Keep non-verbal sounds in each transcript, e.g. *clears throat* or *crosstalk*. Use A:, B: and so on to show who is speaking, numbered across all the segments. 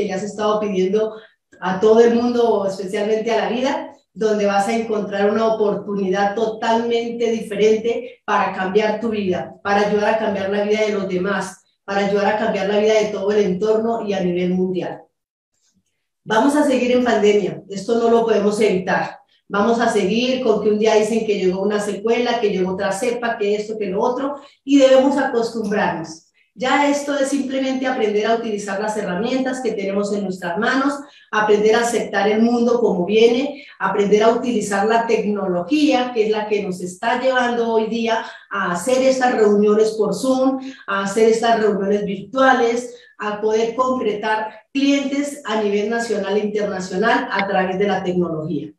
A: que le has estado pidiendo a todo el mundo, especialmente a la vida, donde vas a encontrar una oportunidad totalmente diferente para cambiar tu vida, para ayudar a cambiar la vida de los demás, para ayudar a cambiar la vida de todo el entorno y a nivel mundial. Vamos a seguir en pandemia, esto no lo podemos evitar. Vamos a seguir con que un día dicen que llegó una secuela, que llegó otra cepa, que esto, que lo otro, y debemos acostumbrarnos. Ya esto es simplemente aprender a utilizar las herramientas que tenemos en nuestras manos, aprender a aceptar el mundo como viene, aprender a utilizar la tecnología, que es la que nos está llevando hoy día a hacer estas reuniones por Zoom, a hacer estas reuniones virtuales, a poder concretar clientes a nivel nacional e internacional a través de la tecnología.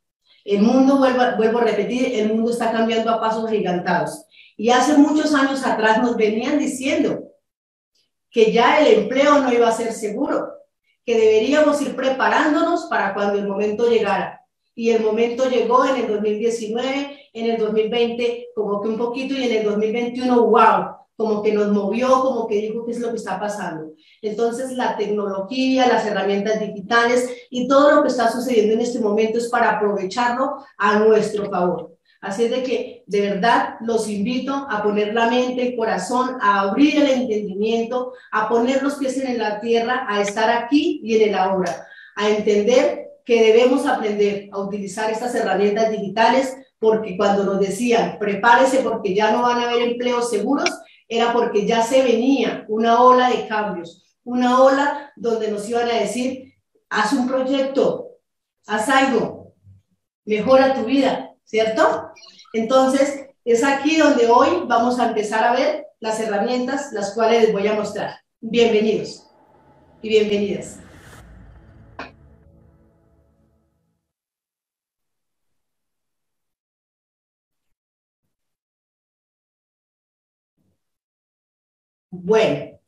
A: El mundo, vuelvo, vuelvo a repetir, el mundo está cambiando a pasos gigantados. Y hace muchos años atrás nos venían diciendo que ya el empleo no iba a ser seguro, que deberíamos ir preparándonos para cuando el momento llegara. Y el momento llegó en el 2019, en el 2020, como que un poquito, y en el 2021, wow, como que nos movió, como que dijo qué es lo que está pasando. Entonces, la tecnología, las herramientas digitales y todo lo que está sucediendo en este momento es para aprovecharlo a nuestro favor. Así es de que de verdad los invito a poner la mente, el corazón, a abrir el entendimiento, a poner los pies en la tierra, a estar aquí y en el ahora, a entender que debemos aprender a utilizar estas herramientas digitales porque cuando nos decían prepárese porque ya no van a haber empleos seguros, era porque ya se venía una ola de cambios, una ola donde nos iban a decir, haz un proyecto, haz algo, mejora tu vida, ¿cierto? Entonces, es aquí donde hoy vamos a empezar a ver las herramientas, las cuales les voy a mostrar. Bienvenidos y bienvenidas. Bueno,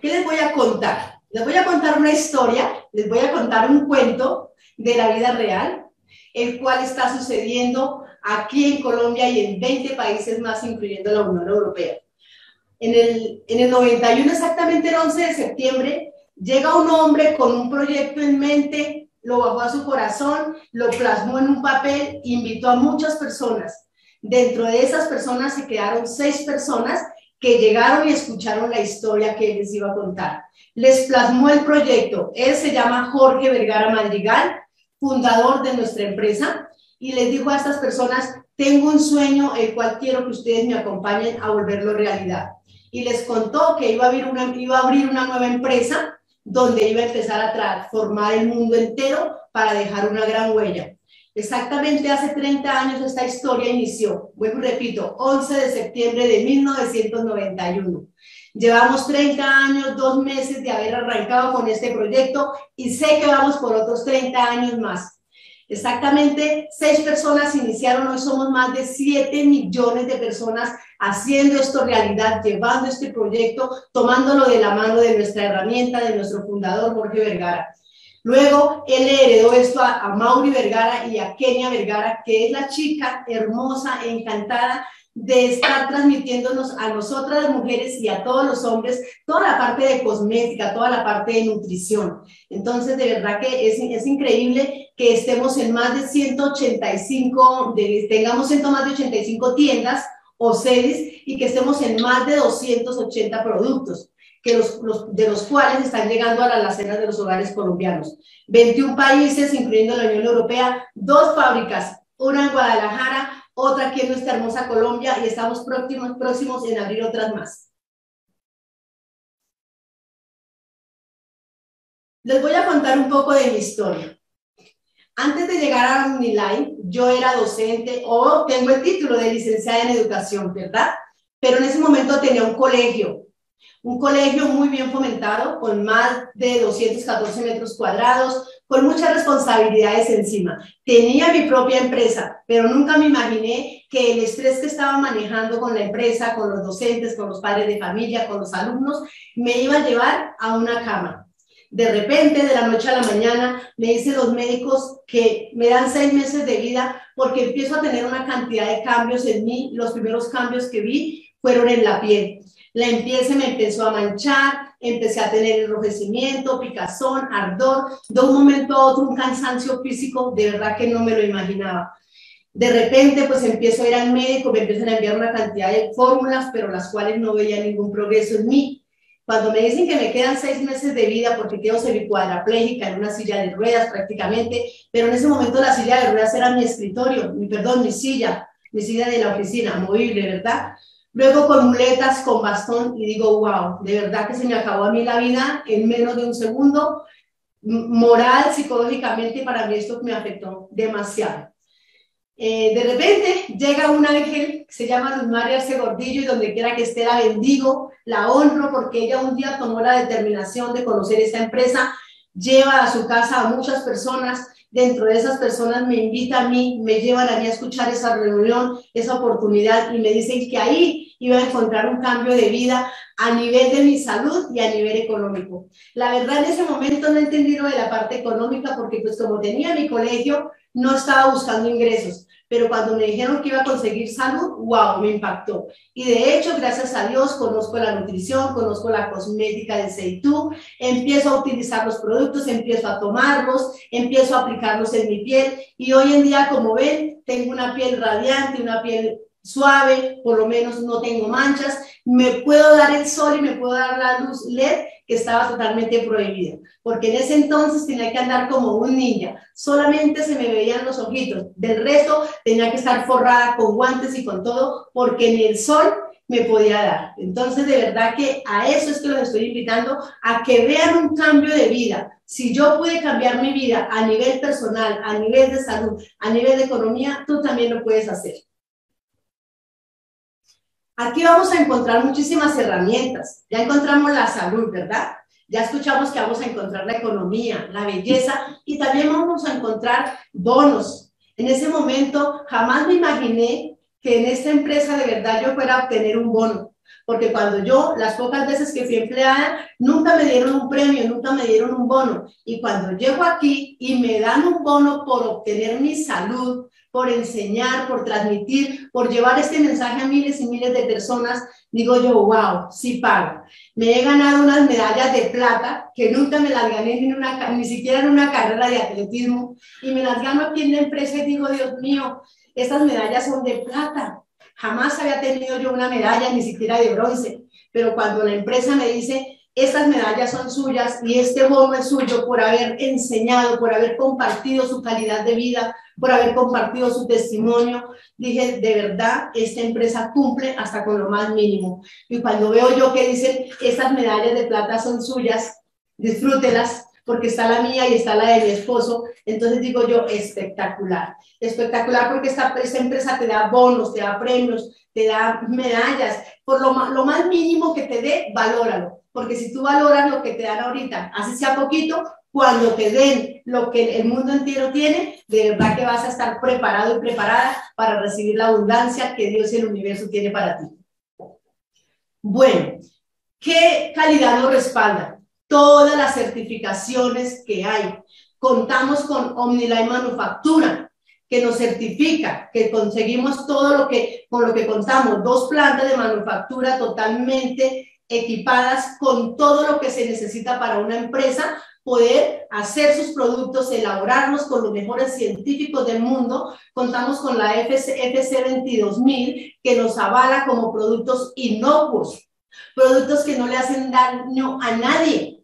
A: ¿qué les voy a contar? Les voy a contar una historia, les voy a contar un cuento de la vida real el cual está sucediendo aquí en Colombia y en 20 países más, incluyendo la Unión Europea. En el, en el 91, exactamente el 11 de septiembre, llega un hombre con un proyecto en mente, lo bajó a su corazón, lo plasmó en un papel, invitó a muchas personas. Dentro de esas personas se quedaron seis personas que llegaron y escucharon la historia que él les iba a contar. Les plasmó el proyecto. Él se llama Jorge Vergara Madrigal, fundador de nuestra empresa, y les dijo a estas personas, tengo un sueño el cual quiero que ustedes me acompañen a volverlo realidad. Y les contó que iba a abrir una, iba a abrir una nueva empresa donde iba a empezar a transformar el mundo entero para dejar una gran huella. Exactamente hace 30 años esta historia inició, vuelvo y repito, 11 de septiembre de 1991. Llevamos 30 años, dos meses de haber arrancado con este proyecto y sé que vamos por otros 30 años más. Exactamente, seis personas iniciaron, hoy somos más de 7 millones de personas haciendo esto realidad, llevando este proyecto, tomándolo de la mano de nuestra herramienta, de nuestro fundador Jorge Vergara. Luego él le heredó esto a, a Mauri Vergara y a Kenia Vergara, que es la chica hermosa, encantada, de estar transmitiéndonos a nosotras mujeres y a todos los hombres toda la parte de cosmética, toda la parte de nutrición. Entonces, de verdad que es, es increíble que estemos en más de 185, de, tengamos en más de 85 tiendas o sedes y que estemos en más de 280 productos. Que los, los, de los cuales están llegando a las alacenas de los hogares colombianos. 21 países, incluyendo la Unión Europea, dos fábricas, una en Guadalajara, otra aquí en nuestra hermosa Colombia y estamos próximos, próximos en abrir otras más. Les voy a contar un poco de mi historia. Antes de llegar a Uniline, yo era docente o tengo el título de licenciada en educación, ¿verdad? Pero en ese momento tenía un colegio, un colegio muy bien fomentado, con más de 214 metros cuadrados, con muchas responsabilidades encima. Tenía mi propia empresa, pero nunca me imaginé que el estrés que estaba manejando con la empresa, con los docentes, con los padres de familia, con los alumnos, me iba a llevar a una cama. De repente, de la noche a la mañana, me dicen los médicos que me dan seis meses de vida porque empiezo a tener una cantidad de cambios en mí. Los primeros cambios que vi fueron en la piel. La empieza me empezó a manchar, empecé a tener enrojecimiento, picazón, ardor, de un momento a otro un cansancio físico, de verdad que no me lo imaginaba. De repente, pues empiezo a ir al médico, me empiezan a enviar una cantidad de fórmulas, pero las cuales no veía ningún progreso en mí. Cuando me dicen que me quedan seis meses de vida porque quedo semicuadraplégica en una silla de ruedas prácticamente, pero en ese momento la silla de ruedas era mi escritorio, mi, perdón, mi silla, mi silla de la oficina, movible, ¿verdad? Luego con muletas, con bastón, y digo, wow, de verdad que se me acabó a mí la vida en menos de un segundo, moral, psicológicamente, para mí esto me afectó demasiado. Eh, de repente llega un ángel se llama Luz María Arce y donde quiera que esté la bendigo, la honro porque ella un día tomó la determinación de conocer esta empresa, lleva a su casa a muchas personas, dentro de esas personas me invita a mí, me llevan a mí a escuchar esa reunión, esa oportunidad y me dicen que ahí iba a encontrar un cambio de vida a nivel de mi salud y a nivel económico. La verdad en ese momento no entendí lo de la parte económica porque pues como tenía mi colegio, no estaba buscando ingresos pero cuando me dijeron que iba a conseguir salud, wow, me impactó. Y de hecho, gracias a Dios, conozco la nutrición, conozco la cosmética de Seitú, empiezo a utilizar los productos, empiezo a tomarlos, empiezo a aplicarlos en mi piel y hoy en día, como ven, tengo una piel radiante, una piel suave, por lo menos no tengo manchas, me puedo dar el sol y me puedo dar la luz LED que estaba totalmente prohibida, porque en ese entonces tenía que andar como un ninja, solamente se me veían los ojitos, del resto tenía que estar forrada con guantes y con todo, porque ni el sol me podía dar. Entonces, de verdad que a eso es que los estoy invitando, a que vean un cambio de vida. Si yo pude cambiar mi vida a nivel personal, a nivel de salud, a nivel de economía, tú también lo puedes hacer. Aquí vamos a encontrar muchísimas herramientas. Ya encontramos la salud, ¿verdad? Ya escuchamos que vamos a encontrar la economía, la belleza y también vamos a encontrar bonos. En ese momento jamás me imaginé que en esta empresa de verdad yo fuera a obtener un bono. Porque cuando yo, las pocas veces que fui empleada, nunca me dieron un premio, nunca me dieron un bono. Y cuando llego aquí y me dan un bono por obtener mi salud, por enseñar, por transmitir, por llevar este mensaje a miles y miles de personas, digo yo, wow, sí pago. Me he ganado unas medallas de plata que nunca me las gané ni, una, ni siquiera en una carrera de atletismo y me las gano aquí en la empresa y digo, Dios mío, estas medallas son de plata. Jamás había tenido yo una medalla, ni siquiera de bronce, pero cuando la empresa me dice, estas medallas son suyas y este bono es suyo por haber enseñado, por haber compartido su calidad de vida, por haber compartido su testimonio. Dije, de verdad, esta empresa cumple hasta con lo más mínimo. Y cuando veo yo que dicen, estas medallas de plata son suyas, disfrútelas, porque está la mía y está la de mi esposo. Entonces digo yo, espectacular. Espectacular porque esta, empresa te da bonos, te da premios, te da medallas. Por lo, lo más mínimo que te dé, valóralo. Porque si tú valoras lo que te dan ahorita, así sea poquito, cuando te den lo que el mundo entero tiene, de verdad que vas a estar preparado y preparada para recibir la abundancia que Dios y el universo tiene para ti. Bueno, ¿qué calidad nos respalda? Todas las certificaciones que hay. Contamos con OmniLine Manufactura, que nos certifica que conseguimos todo lo que, con lo que contamos, dos plantas de manufactura totalmente equipadas con todo lo que se necesita para una empresa poder hacer sus productos, elaborarlos con los mejores científicos del mundo. Contamos con la FC, FC 22000 que nos avala como productos inocuos, productos que no le hacen daño a nadie,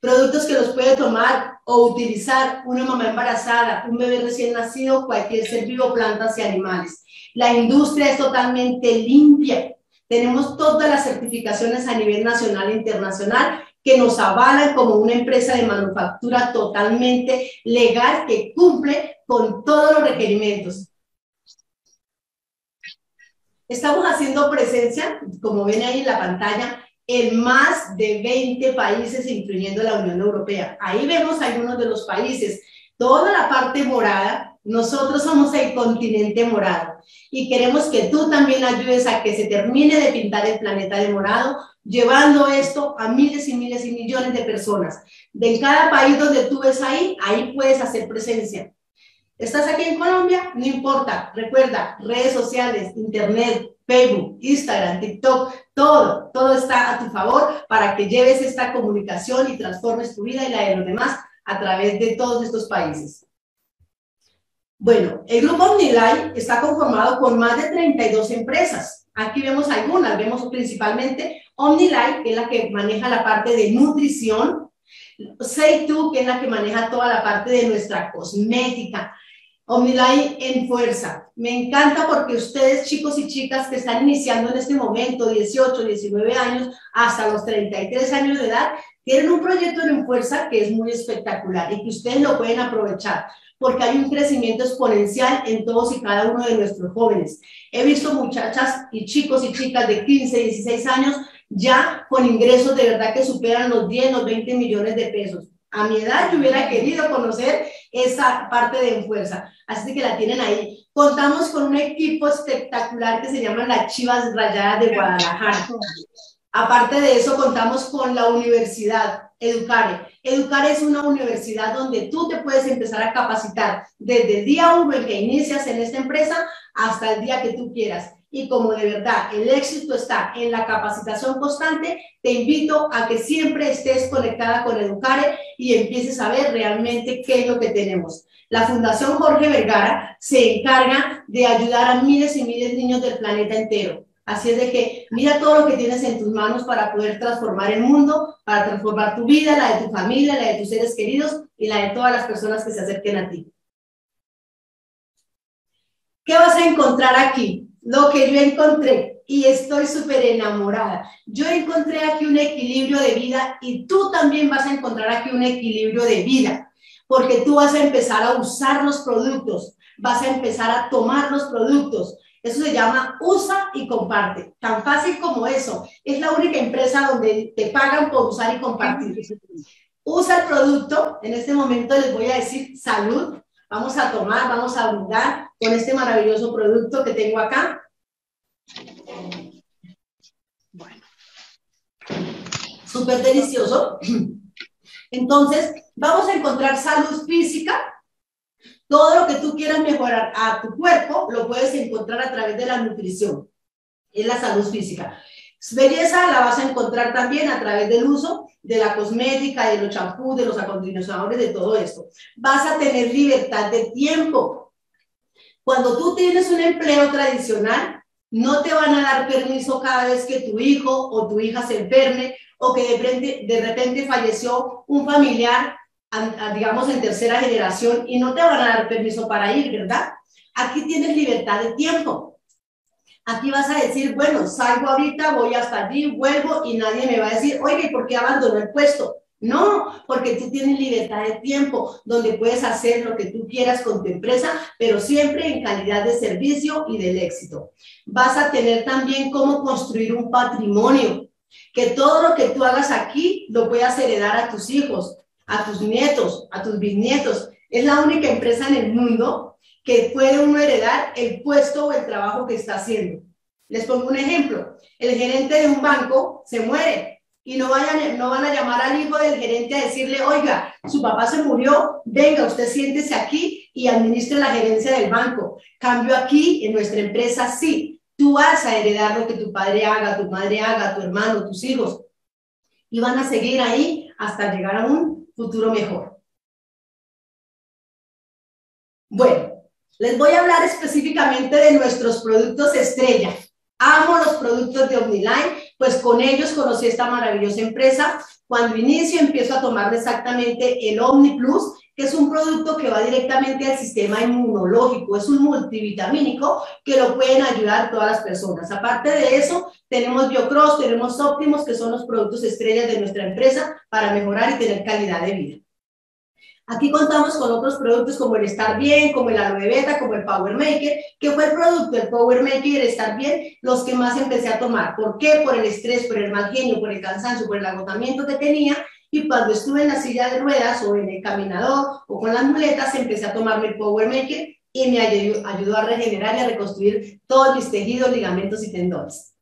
A: productos que los puede tomar o utilizar una mamá embarazada, un bebé recién nacido, cualquier ser vivo, plantas y animales. La industria es totalmente limpia. Tenemos todas las certificaciones a nivel nacional e internacional que nos avalan como una empresa de manufactura totalmente legal que cumple con todos los requerimientos. Estamos haciendo presencia, como ven ahí en la pantalla, en más de 20 países, incluyendo la Unión Europea. Ahí vemos algunos de los países. Toda la parte morada, nosotros somos el continente morado y queremos que tú también ayudes a que se termine de pintar el planeta de morado llevando esto a miles y miles y millones de personas. De cada país donde tú ves ahí, ahí puedes hacer presencia. ¿Estás aquí en Colombia? No importa. Recuerda, redes sociales, internet, Facebook, Instagram, TikTok, todo, todo está a tu favor para que lleves esta comunicación y transformes tu vida y la de los demás a través de todos estos países. Bueno, el grupo OmniLife está conformado por más de 32 empresas. Aquí vemos algunas, vemos principalmente OmniLife, que es la que maneja la parte de nutrición, Say que es la que maneja toda la parte de nuestra cosmética, OmniLife en fuerza. Me encanta porque ustedes, chicos y chicas que están iniciando en este momento, 18, 19 años, hasta los 33 años de edad, tienen un proyecto en fuerza que es muy espectacular y que ustedes lo pueden aprovechar porque hay un crecimiento exponencial en todos y cada uno de nuestros jóvenes. He visto muchachas y chicos y chicas de 15, 16 años ya con ingresos de verdad que superan los 10, los 20 millones de pesos. A mi edad yo hubiera querido conocer esa parte de fuerza, así que la tienen ahí. Contamos con un equipo espectacular que se llama las Chivas Rayadas de Guadalajara. Aparte de eso, contamos con la universidad Educare. Educare es una universidad donde tú te puedes empezar a capacitar desde el día uno en que inicias en esta empresa hasta el día que tú quieras y como de verdad el éxito está en la capacitación constante, te invito a que siempre estés conectada con Educare y empieces a ver realmente qué es lo que tenemos. La Fundación Jorge Vergara se encarga de ayudar a miles y miles de niños del planeta entero. Así es de que mira todo lo que tienes en tus manos para poder transformar el mundo, para transformar tu vida, la de tu familia, la de tus seres queridos y la de todas las personas que se acerquen a ti. ¿Qué vas a encontrar aquí? lo que yo encontré y estoy súper enamorada. Yo encontré aquí un equilibrio de vida y tú también vas a encontrar aquí un equilibrio de vida, porque tú vas a empezar a usar los productos, vas a empezar a tomar los productos. Eso se llama usa y comparte. Tan fácil como eso. Es la única empresa donde te pagan por usar y compartir. Usa el producto. En este momento les voy a decir salud. Vamos a tomar, vamos a brindar con este maravilloso producto que tengo acá. Bueno, súper delicioso. *clears throat* Entonces, vamos a encontrar salud física. Todo lo que tú quieras mejorar a tu cuerpo lo puedes encontrar a través de la nutrición. Es la salud física. Belleza la vas a encontrar también a través del uso de la cosmética, de los champús, de los acondicionadores, de todo esto. Vas a tener libertad de tiempo. Cuando tú tienes un empleo tradicional, no te van a dar permiso cada vez que tu hijo o tu hija se enferme o que de repente, de repente falleció un familiar, digamos, en tercera generación y no te van a dar permiso para ir, ¿verdad? Aquí tienes libertad de tiempo. Aquí vas a decir, bueno, salgo ahorita, voy hasta allí, vuelvo y nadie me va a decir, oye, ¿por qué abandonó el puesto? No, porque tú tienes libertad de tiempo, donde puedes hacer lo que tú quieras con tu empresa, pero siempre en calidad de servicio y del éxito. Vas a tener también cómo construir un patrimonio, que todo lo que tú hagas aquí lo puedas heredar a tus hijos, a tus nietos, a tus bisnietos. Es la única empresa en el mundo que puede uno heredar el puesto o el trabajo que está haciendo. Les pongo un ejemplo. El gerente de un banco se muere, y no, vayan, no van a llamar al hijo del gerente a decirle, oiga, su papá se murió, venga, usted siéntese aquí y administre la gerencia del banco. Cambio aquí, en nuestra empresa, sí, tú vas a heredar lo que tu padre haga, tu madre haga, tu hermano, tus hijos, y van a seguir ahí hasta llegar a un futuro mejor. Bueno, les voy a hablar específicamente de nuestros productos estrella. Amo los productos de OmniLine pues con ellos conocí esta maravillosa empresa. Cuando inicio empiezo a tomar exactamente el Omni Plus, que es un producto que va directamente al sistema inmunológico, es un multivitamínico que lo pueden ayudar todas las personas. Aparte de eso, tenemos Biocross, tenemos Óptimos, que son los productos estrellas de nuestra empresa para mejorar y tener calidad de vida. Aquí contamos con otros productos como el Estar Bien, como el Aloe como el Power Maker, que fue el producto, el Power Maker y el Estar Bien, los que más empecé a tomar. ¿Por qué? Por el estrés, por el mal genio, por el cansancio, por el agotamiento que tenía. Y cuando estuve en la silla de ruedas o en el caminador o con las muletas, empecé a tomarme el Power Maker y me ayudó, ayudó a regenerar y a reconstruir todos mis tejidos, ligamentos y tendones.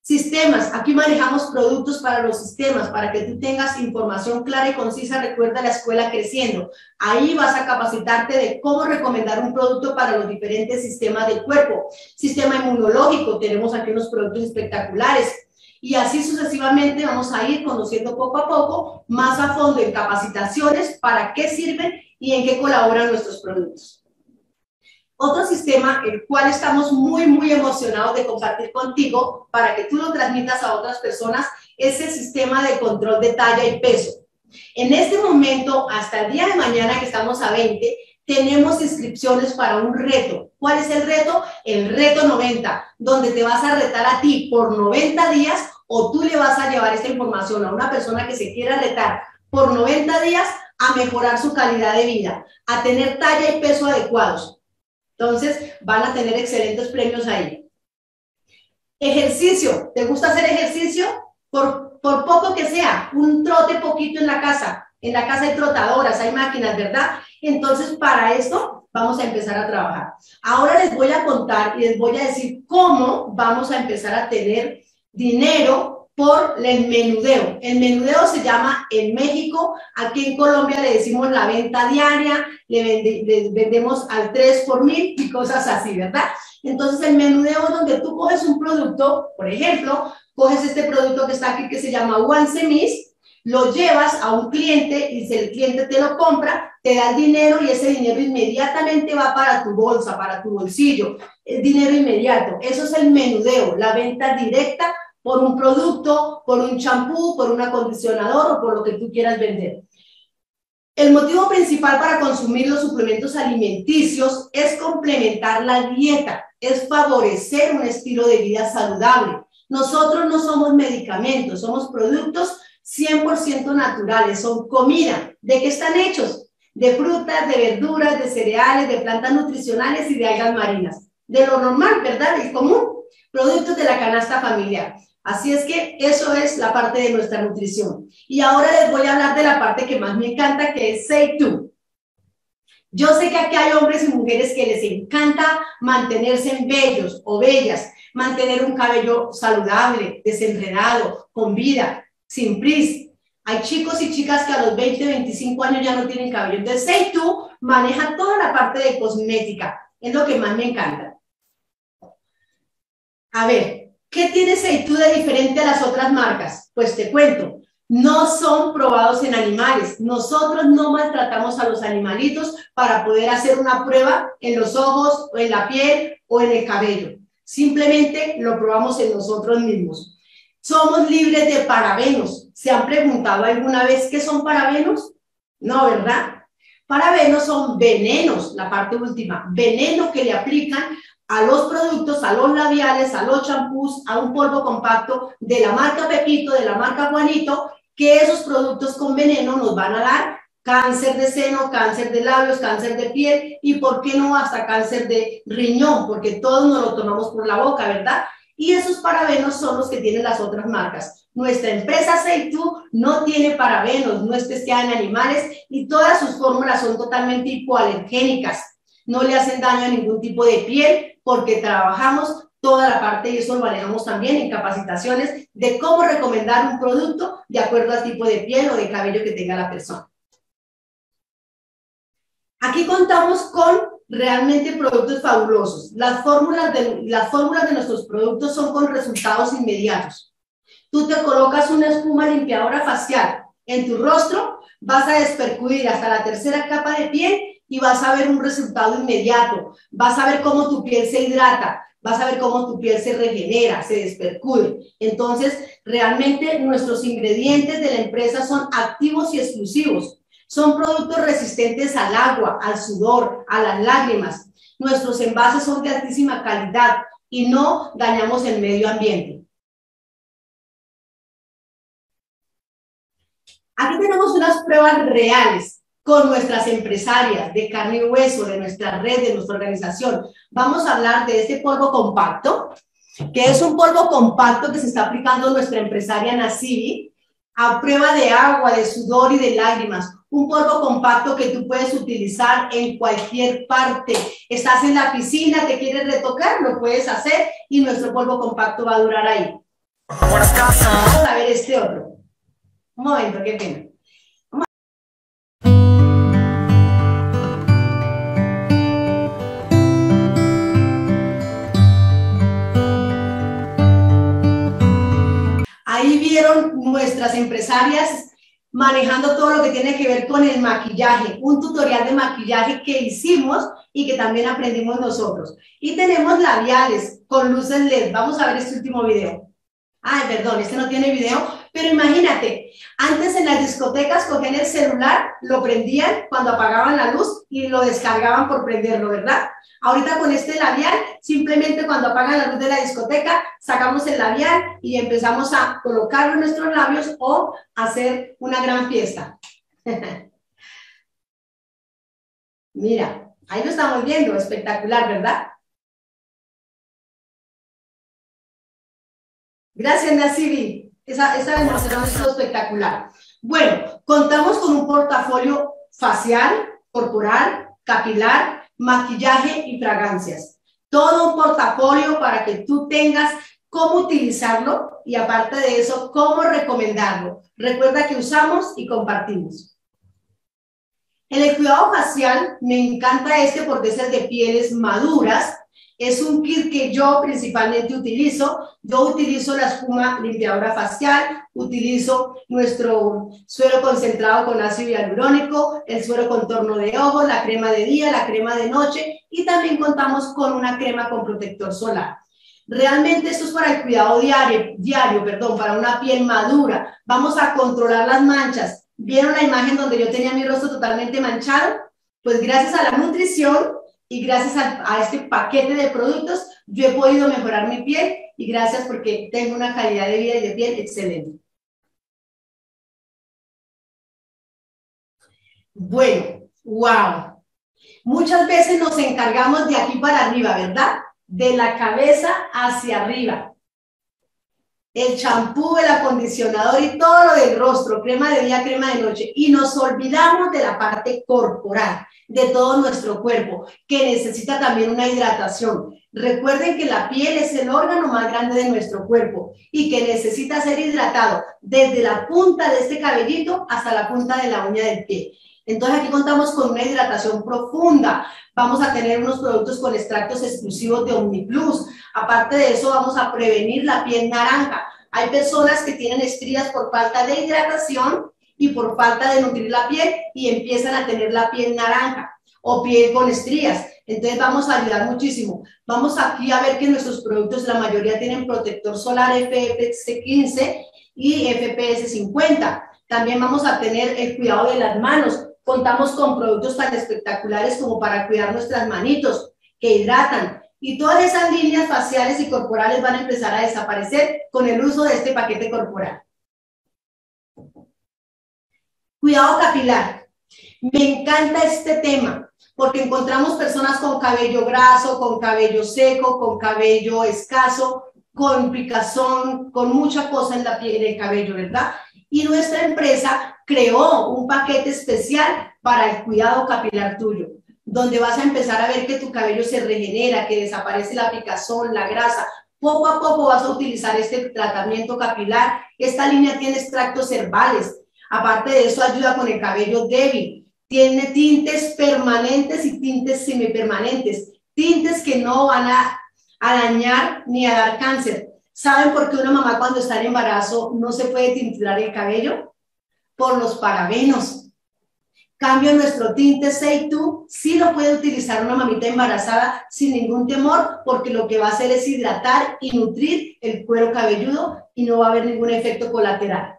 A: Sistemas, aquí manejamos productos para los sistemas, para que tú tengas información clara y concisa. Recuerda la escuela creciendo. Ahí vas a capacitarte de cómo recomendar un producto para los diferentes sistemas del cuerpo. Sistema inmunológico, tenemos aquí unos productos espectaculares. Y así sucesivamente vamos a ir conociendo poco a poco, más a fondo en capacitaciones, para qué sirven y en qué colaboran nuestros productos. Otro sistema, el cual estamos muy, muy emocionados de compartir contigo para que tú lo transmitas a otras personas, es el sistema de control de talla y peso. En este momento, hasta el día de mañana que estamos a 20, tenemos inscripciones para un reto. ¿Cuál es el reto? El reto 90, donde te vas a retar a ti por 90 días o tú le vas a llevar esta información a una persona que se quiera retar por 90 días a mejorar su calidad de vida, a tener talla y peso adecuados. Entonces, van a tener excelentes premios ahí. Ejercicio. ¿Te gusta hacer ejercicio? Por, por poco que sea, un trote poquito en la casa. En la casa hay trotadoras, hay máquinas, ¿verdad? Entonces, para esto vamos a empezar a trabajar. Ahora les voy a contar y les voy a decir cómo vamos a empezar a tener dinero por el menudeo. El menudeo se llama en México, aquí en Colombia le decimos la venta diaria, le, vendemos al 3 por mil y cosas así, ¿verdad? Entonces el menudeo es donde tú coges un producto, por ejemplo, coges este producto que está aquí que se llama One Semis, lo llevas a un cliente y si el cliente te lo compra, te da el dinero y ese dinero inmediatamente va para tu bolsa, para tu bolsillo. El dinero inmediato. Eso es el menudeo, la venta directa por un producto, por un champú, por un acondicionador o por lo que tú quieras vender. El motivo principal para consumir los suplementos alimenticios es complementar la dieta, es favorecer un estilo de vida saludable. Nosotros no somos medicamentos, somos productos 100% naturales, son comida. ¿De qué están hechos? De frutas, de verduras, de cereales, de plantas nutricionales y de algas marinas. De lo normal, ¿verdad? Es común. Productos de la canasta familiar. Así es que eso es la parte de nuestra nutrición. Y ahora les voy a hablar de la parte que más me encanta, que es Say To. Yo sé que aquí hay hombres y mujeres que les encanta mantenerse bellos o bellas, mantener un cabello saludable, desenredado, con vida, sin. Hay chicos y chicas que a los 20, 25 años ya no tienen cabello. Entonces, Say To maneja toda la parte de cosmética. Es lo que más me encanta. A ver, ¿Qué tiene Seitu de diferente a las otras marcas? Pues te cuento, no son probados en animales. Nosotros no maltratamos a los animalitos para poder hacer una prueba en los ojos o en la piel o en el cabello. Simplemente lo probamos en nosotros mismos. Somos libres de parabenos. ¿Se han preguntado alguna vez qué son parabenos? No, ¿verdad? Parabenos son venenos, la parte última, veneno que le aplican a los productos, a los labiales, a los champús, a un polvo compacto de la marca Pepito, de la marca Juanito, que esos productos con veneno nos van a dar cáncer de seno, cáncer de labios, cáncer de piel y, ¿por qué no, hasta cáncer de riñón? Porque todos nos lo tomamos por la boca, ¿verdad? Y esos parabenos son los que tienen las otras marcas. Nuestra empresa Seitu no tiene parabenos, no es testeada en animales y todas sus fórmulas son totalmente hipoalergénicas. No le hacen daño a ningún tipo de piel porque trabajamos toda la parte y eso lo manejamos también en capacitaciones de cómo recomendar un producto de acuerdo al tipo de piel o de cabello que tenga la persona. Aquí contamos con realmente productos fabulosos. Las fórmulas de, las fórmulas de nuestros productos son con resultados inmediatos. Tú te colocas una espuma limpiadora facial en tu rostro, vas a despercudir hasta la tercera capa de piel y vas a ver un resultado inmediato, vas a ver cómo tu piel se hidrata, vas a ver cómo tu piel se regenera, se despercude. Entonces, realmente nuestros ingredientes de la empresa son activos y exclusivos. Son productos resistentes al agua, al sudor, a las lágrimas. Nuestros envases son de altísima calidad y no dañamos el medio ambiente. Aquí tenemos unas pruebas reales con nuestras empresarias de carne y hueso, de nuestra red, de nuestra organización. Vamos a hablar de este polvo compacto, que es un polvo compacto que se está aplicando nuestra empresaria Nasibi a prueba de agua, de sudor y de lágrimas. Un polvo compacto que tú puedes utilizar en cualquier parte. Estás en la piscina, te quieres retocar, lo puedes hacer y nuestro polvo compacto va a durar ahí. Vamos a ver este otro. Un momento, qué pena. Ahí vieron nuestras empresarias manejando todo lo que tiene que ver con el maquillaje, un tutorial de maquillaje que hicimos y que también aprendimos nosotros. Y tenemos labiales con luces LED. Vamos a ver este último video. Ay, perdón, este no tiene video, pero imagínate, antes en las discotecas cogían el celular, lo prendían cuando apagaban la luz y lo descargaban por prenderlo, ¿verdad? Ahorita con este labial, simplemente cuando apagan la luz de la discoteca, sacamos el labial y empezamos a colocarlo en nuestros labios o hacer una gran fiesta. *laughs* Mira, ahí lo estamos viendo, espectacular, ¿verdad? Gracias, Nasibi. Esa, esa demostración es espectacular. Bueno, contamos con un portafolio facial, corporal, capilar, maquillaje y fragancias. Todo un portafolio para que tú tengas cómo utilizarlo y aparte de eso, cómo recomendarlo. Recuerda que usamos y compartimos. En el cuidado facial me encanta este porque es el de pieles maduras, es un kit que yo principalmente utilizo. Yo utilizo la espuma limpiadora facial, utilizo nuestro suero concentrado con ácido hialurónico, el suero contorno de ojos, la crema de día, la crema de noche y también contamos con una crema con protector solar. Realmente esto es para el cuidado diario, diario, perdón, para una piel madura. Vamos a controlar las manchas. ¿Vieron la imagen donde yo tenía mi rostro totalmente manchado? Pues gracias a la nutrición y gracias a, este paquete de productos yo he podido mejorar mi piel y gracias porque tengo una calidad de vida y de piel excelente. Bueno, wow. Muchas veces nos encargamos de aquí para arriba, ¿verdad? De la cabeza hacia arriba. El champú, el acondicionador y todo lo del rostro, crema de día, crema de noche. Y nos olvidamos de la parte corporal de todo nuestro cuerpo, que necesita también una hidratación. Recuerden que la piel es el órgano más grande de nuestro cuerpo y que necesita ser hidratado desde la punta de este cabellito hasta la punta de la uña del pie. Entonces aquí contamos con una hidratación profunda. Vamos a tener unos productos con extractos exclusivos de OmniPlus. Aparte de eso, vamos a prevenir la piel naranja. Hay personas que tienen estrías por falta de hidratación y por falta de nutrir la piel y empiezan a tener la piel naranja o piel con estrías. Entonces vamos a ayudar muchísimo. Vamos aquí a ver que nuestros productos, la mayoría tienen protector solar FFC 15 y FPS 50. También vamos a tener el cuidado de las manos. Contamos con productos tan espectaculares como para cuidar nuestras manitos, que hidratan. Y todas esas líneas faciales y corporales van a empezar a desaparecer con el uso de este paquete corporal. Cuidado capilar. Me encanta este tema porque encontramos personas con cabello graso, con cabello seco, con cabello escaso, con picazón, con mucha cosa en la piel del cabello, ¿verdad? Y nuestra empresa creó un paquete especial para el cuidado capilar tuyo, donde vas a empezar a ver que tu cabello se regenera, que desaparece la picazón, la grasa. Poco a poco vas a utilizar este tratamiento capilar. Esta línea tiene extractos herbales, Aparte de eso, ayuda con el cabello débil. Tiene tintes permanentes y tintes semipermanentes. Tintes que no van a, dañar ni a dar cáncer. ¿Saben por qué una mamá cuando está en embarazo no se puede tinturar el cabello? Por los parabenos. Cambio nuestro tinte Seitu, sí lo puede utilizar una mamita embarazada sin ningún temor, porque lo que va a hacer es hidratar y nutrir el cuero cabelludo y no va a haber ningún efecto colateral.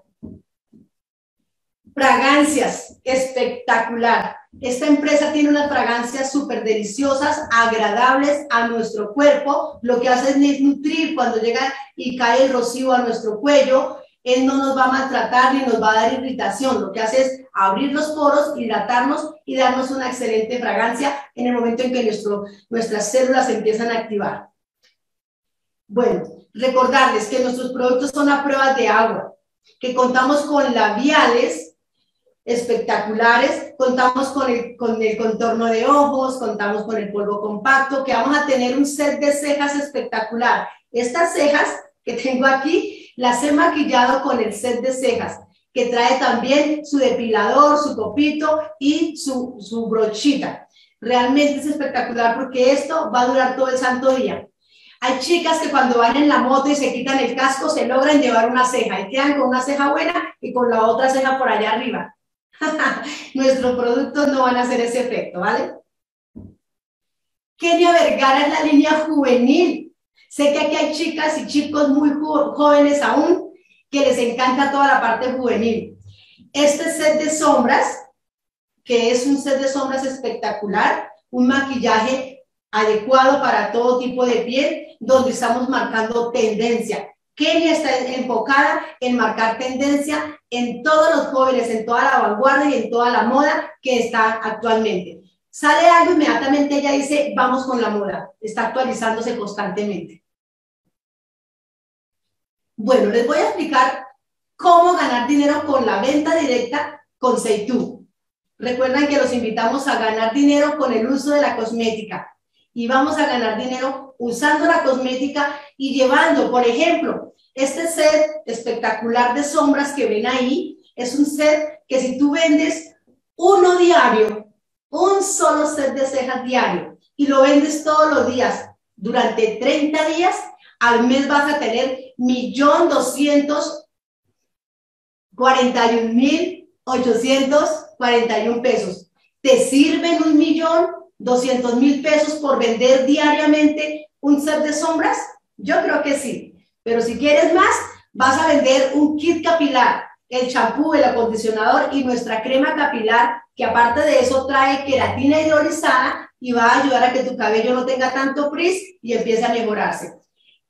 A: Fragancias, espectacular. Esta empresa tiene unas fragancias súper deliciosas, agradables a nuestro cuerpo. Lo que hace es nutrir cuando llega y cae el rocío a nuestro cuello. Él no nos va a maltratar ni nos va a dar irritación. Lo que hace es abrir los poros, hidratarnos y darnos una excelente fragancia en el momento en que nuestras células empiezan a activar. Bueno, recordarles que nuestros productos son a prueba de agua, que contamos con labiales espectaculares. Contamos con el, con el contorno de ojos, contamos con el polvo compacto, que vamos a tener un set de cejas espectacular. Estas cejas que tengo aquí las he maquillado con el set de cejas, que trae también su depilador, su copito y su, su brochita. Realmente es espectacular porque esto va a durar todo el santo día. Hay chicas que cuando van en la moto y se quitan el casco se logran llevar una ceja y quedan con una ceja buena y con la otra ceja por allá arriba. *laughs* Nuestros productos no van a hacer ese efecto, ¿vale? Kenia Vergara es la línea juvenil. Sé que aquí hay chicas y chicos muy jóvenes aún que les encanta toda la parte juvenil. Este set de sombras, que es un set de sombras espectacular, un maquillaje adecuado para todo tipo de piel, donde estamos marcando tendencia. Kenia está enfocada en marcar tendencia en todos los jóvenes, en toda la vanguardia y en toda la moda que está actualmente. Sale algo, inmediatamente ella dice, vamos con la moda. Está actualizándose constantemente. Bueno, les voy a explicar cómo ganar dinero con la venta directa con Seitu. Recuerden que los invitamos a ganar dinero con el uso de la cosmética y vamos a ganar dinero usando la cosmética y llevando, por ejemplo, este set espectacular de sombras que ven ahí, es un set que si tú vendes uno diario, un solo set de cejas diario, y lo vendes todos los días durante 30 días, al mes vas a tener millón doscientos cuarenta y un mil ochocientos cuarenta y un pesos. ¿Te sirven un millón doscientos mil pesos por vender diariamente un set de sombras? Yo creo que sí. Pero si quieres más, vas a vender un kit capilar, el champú, el acondicionador y nuestra crema capilar, que aparte de eso trae queratina hidrolizada y va a ayudar a que tu cabello no tenga tanto frizz y empiece a mejorarse.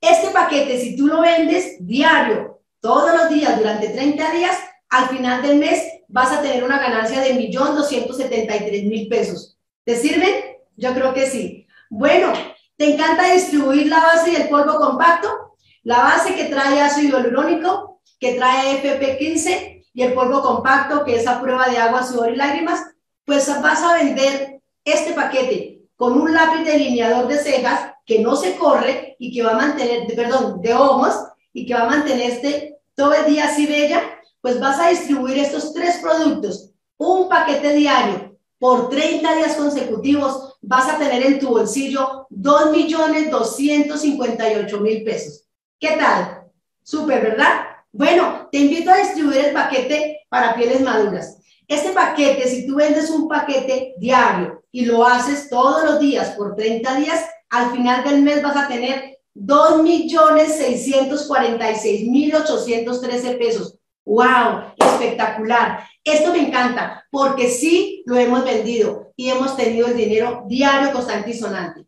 A: Este paquete, si tú lo vendes diario, todos los días, durante 30 días, al final del mes vas a tener una ganancia de 1.273.000 pesos. ¿Te sirven? Yo creo que sí. Bueno, ¿te encanta distribuir la base y el polvo compacto? La base que trae ácido hialurónico, que trae FP15 y el polvo compacto, que es a prueba de agua, sudor y lágrimas, pues vas a vender este paquete con un lápiz delineador de cejas que no se corre y que va a mantener, perdón, de ojos y que va a mantenerte todo el día así bella, pues vas a distribuir estos tres productos, un paquete diario por 30 días consecutivos, vas a tener en tu bolsillo 2.258.000 pesos. ¿Qué tal? Súper, ¿verdad? Bueno, te invito a distribuir el paquete para pieles maduras. Este paquete, si tú vendes un paquete diario y lo haces todos los días por 30 días, al final del mes vas a tener 2.646.813 pesos. ¡Wow! Espectacular. Esto me encanta porque sí lo hemos vendido y hemos tenido el dinero diario, constante y sonante.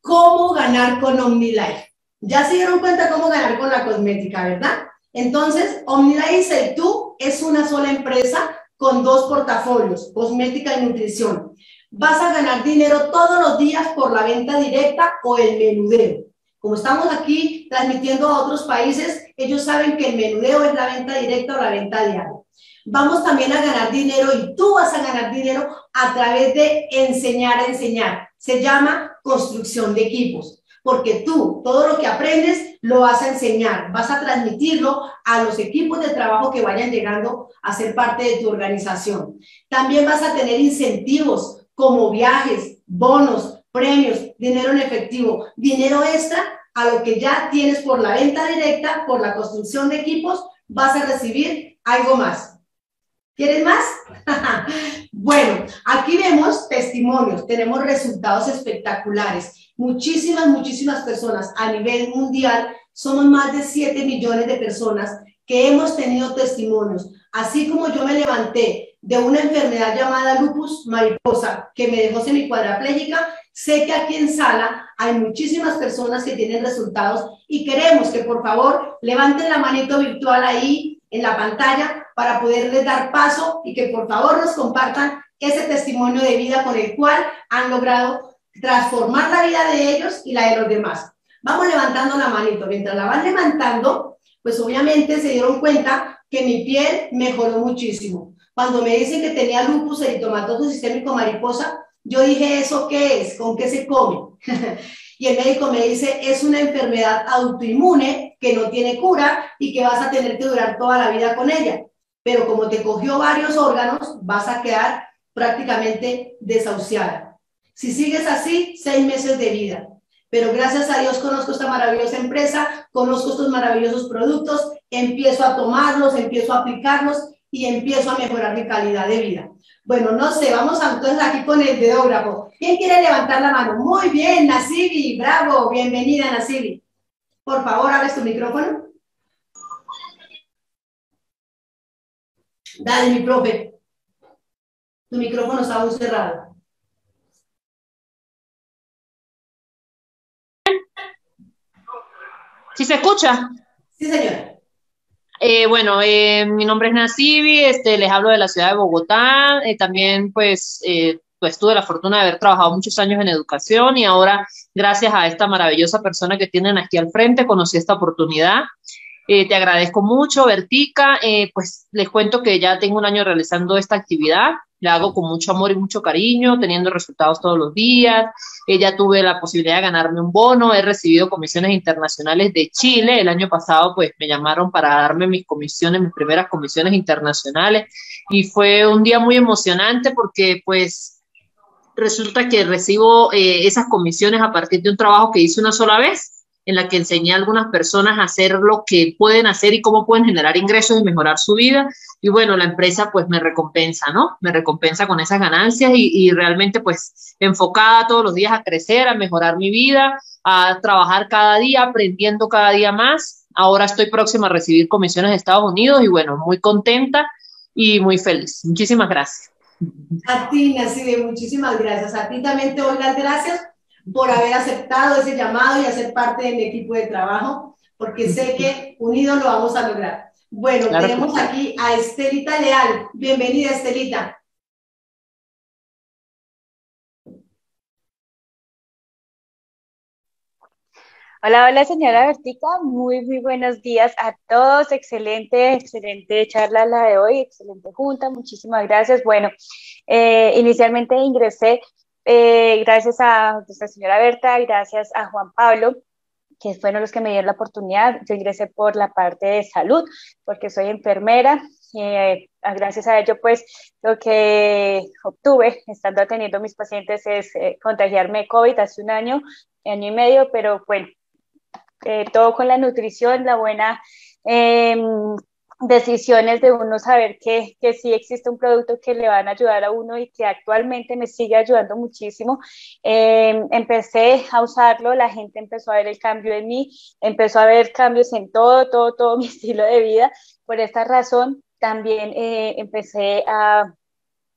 A: ¿Cómo ganar con OmniLife? Ya se dieron cuenta cómo ganar con la cosmética, ¿verdad? Entonces, OmniLife y tú es una sola empresa con dos portafolios, cosmética y nutrición vas a ganar dinero todos los días por la venta directa o el menudeo. Como estamos aquí transmitiendo a otros países, ellos saben que el menudeo es la venta directa o la venta diaria. Vamos también a ganar dinero y tú vas a ganar dinero a través de enseñar a enseñar. Se llama construcción de equipos, porque tú todo lo que aprendes lo vas a enseñar, vas a transmitirlo a los equipos de trabajo que vayan llegando a ser parte de tu organización. También vas a tener incentivos como viajes, bonos, premios, dinero en efectivo, dinero extra a lo que ya tienes por la venta directa, por la construcción de equipos, vas a recibir algo más. ¿Quieres más? *laughs* bueno, aquí vemos testimonios, tenemos resultados espectaculares. Muchísimas, muchísimas personas a nivel mundial, somos más de 7 millones de personas que hemos tenido testimonios. Así como yo me levanté de una enfermedad llamada lupus mariposa que me dejó semicuadraplégica. Sé que aquí en sala hay muchísimas personas que tienen resultados y queremos que por favor levanten la manito virtual ahí en la pantalla para poderles dar paso y que por favor nos compartan ese testimonio de vida con el cual han logrado transformar la vida de ellos y la de los demás. Vamos levantando la manito. Mientras la van levantando, pues obviamente se dieron cuenta que mi piel mejoró muchísimo. Cuando me dicen que tenía lupus eritomatoso sistémico mariposa, yo dije, ¿eso qué es? ¿Con qué se come? *laughs* y el médico me dice, es una enfermedad autoinmune que no tiene cura y que vas a tener que durar toda la vida con ella. Pero como te cogió varios órganos, vas a quedar prácticamente desahuciada. Si sigues así, seis meses de vida. Pero gracias a Dios conozco esta maravillosa empresa, conozco estos maravillosos productos, empiezo a tomarlos, empiezo a aplicarlos y empiezo a mejorar mi calidad de vida. Bueno, no sé, vamos a, entonces aquí con el dedógrafo. ¿Quién quiere levantar la mano? Muy bien, Nasibi, bravo, bienvenida Nasibi. Por favor, abres tu micrófono. Dale, mi profe. Tu micrófono está muy cerrado.
B: ¿Sí se escucha?
A: Sí, señora.
B: Eh, bueno, eh, mi nombre es Nasibi, este, les hablo de la ciudad de Bogotá. Eh, también, pues, pues, tuve la fortuna de haber trabajado muchos años en educación y ahora, gracias a esta maravillosa persona que tienen aquí al frente, conocí esta oportunidad. Te agradezco mucho, Vertica. pues les cuento que ya tengo un año realizando esta actividad la hago con mucho amor y mucho cariño, teniendo resultados todos los días. Ella tuve la posibilidad de ganarme un bono, he recibido comisiones internacionales de Chile. El año pasado, pues me llamaron para darme mis comisiones, mis primeras comisiones internacionales. Y fue un día muy emocionante porque, pues, resulta que recibo eh, esas comisiones a partir de un trabajo que hice una sola vez en la que enseñé a algunas personas a hacer lo que pueden hacer y cómo pueden generar ingresos y mejorar su vida. Y bueno, la empresa pues me recompensa, ¿no? Me recompensa con esas ganancias y, realmente pues enfocada todos los días a crecer, a mejorar mi vida, a trabajar cada día, aprendiendo cada día más. Ahora estoy próxima a recibir comisiones de Estados Unidos y bueno, muy contenta y muy feliz. Muchísimas gracias.
A: A ti, Nacide, muchísimas gracias. A ti también te doy las gracias por haber aceptado ese llamado y hacer parte de mi equipo de trabajo, porque sé que unidos lo vamos a lograr. Bueno, tenemos aquí a Estelita Leal. Bienvenida, Estelita.
C: Hola, hola señora Vertica, muy, muy buenos días a todos, excelente, excelente charla la de hoy, excelente junta, muchísimas gracias. Bueno, eh, inicialmente ingresé eh, gracias a nuestra señora Berta, gracias a Juan Pablo, que fueron los que me dieron la oportunidad. Yo ingresé por la parte de salud, porque soy enfermera. Eh, gracias a ello, pues lo que obtuve estando atendiendo a mis pacientes es eh, contagiarme COVID hace un año, año y medio, pero bueno, todo con la nutrición, la buena em, decisiones de uno saber que, que sí existe un producto que le van a ayudar a uno y que actualmente me sigue ayudando muchísimo. Em, empecé a usarlo, la gente empezó a ver el cambio en mí, empezó a ver cambios en todo, todo, todo *laughs* mi estilo de vida. Por esta razón, también eh, empecé a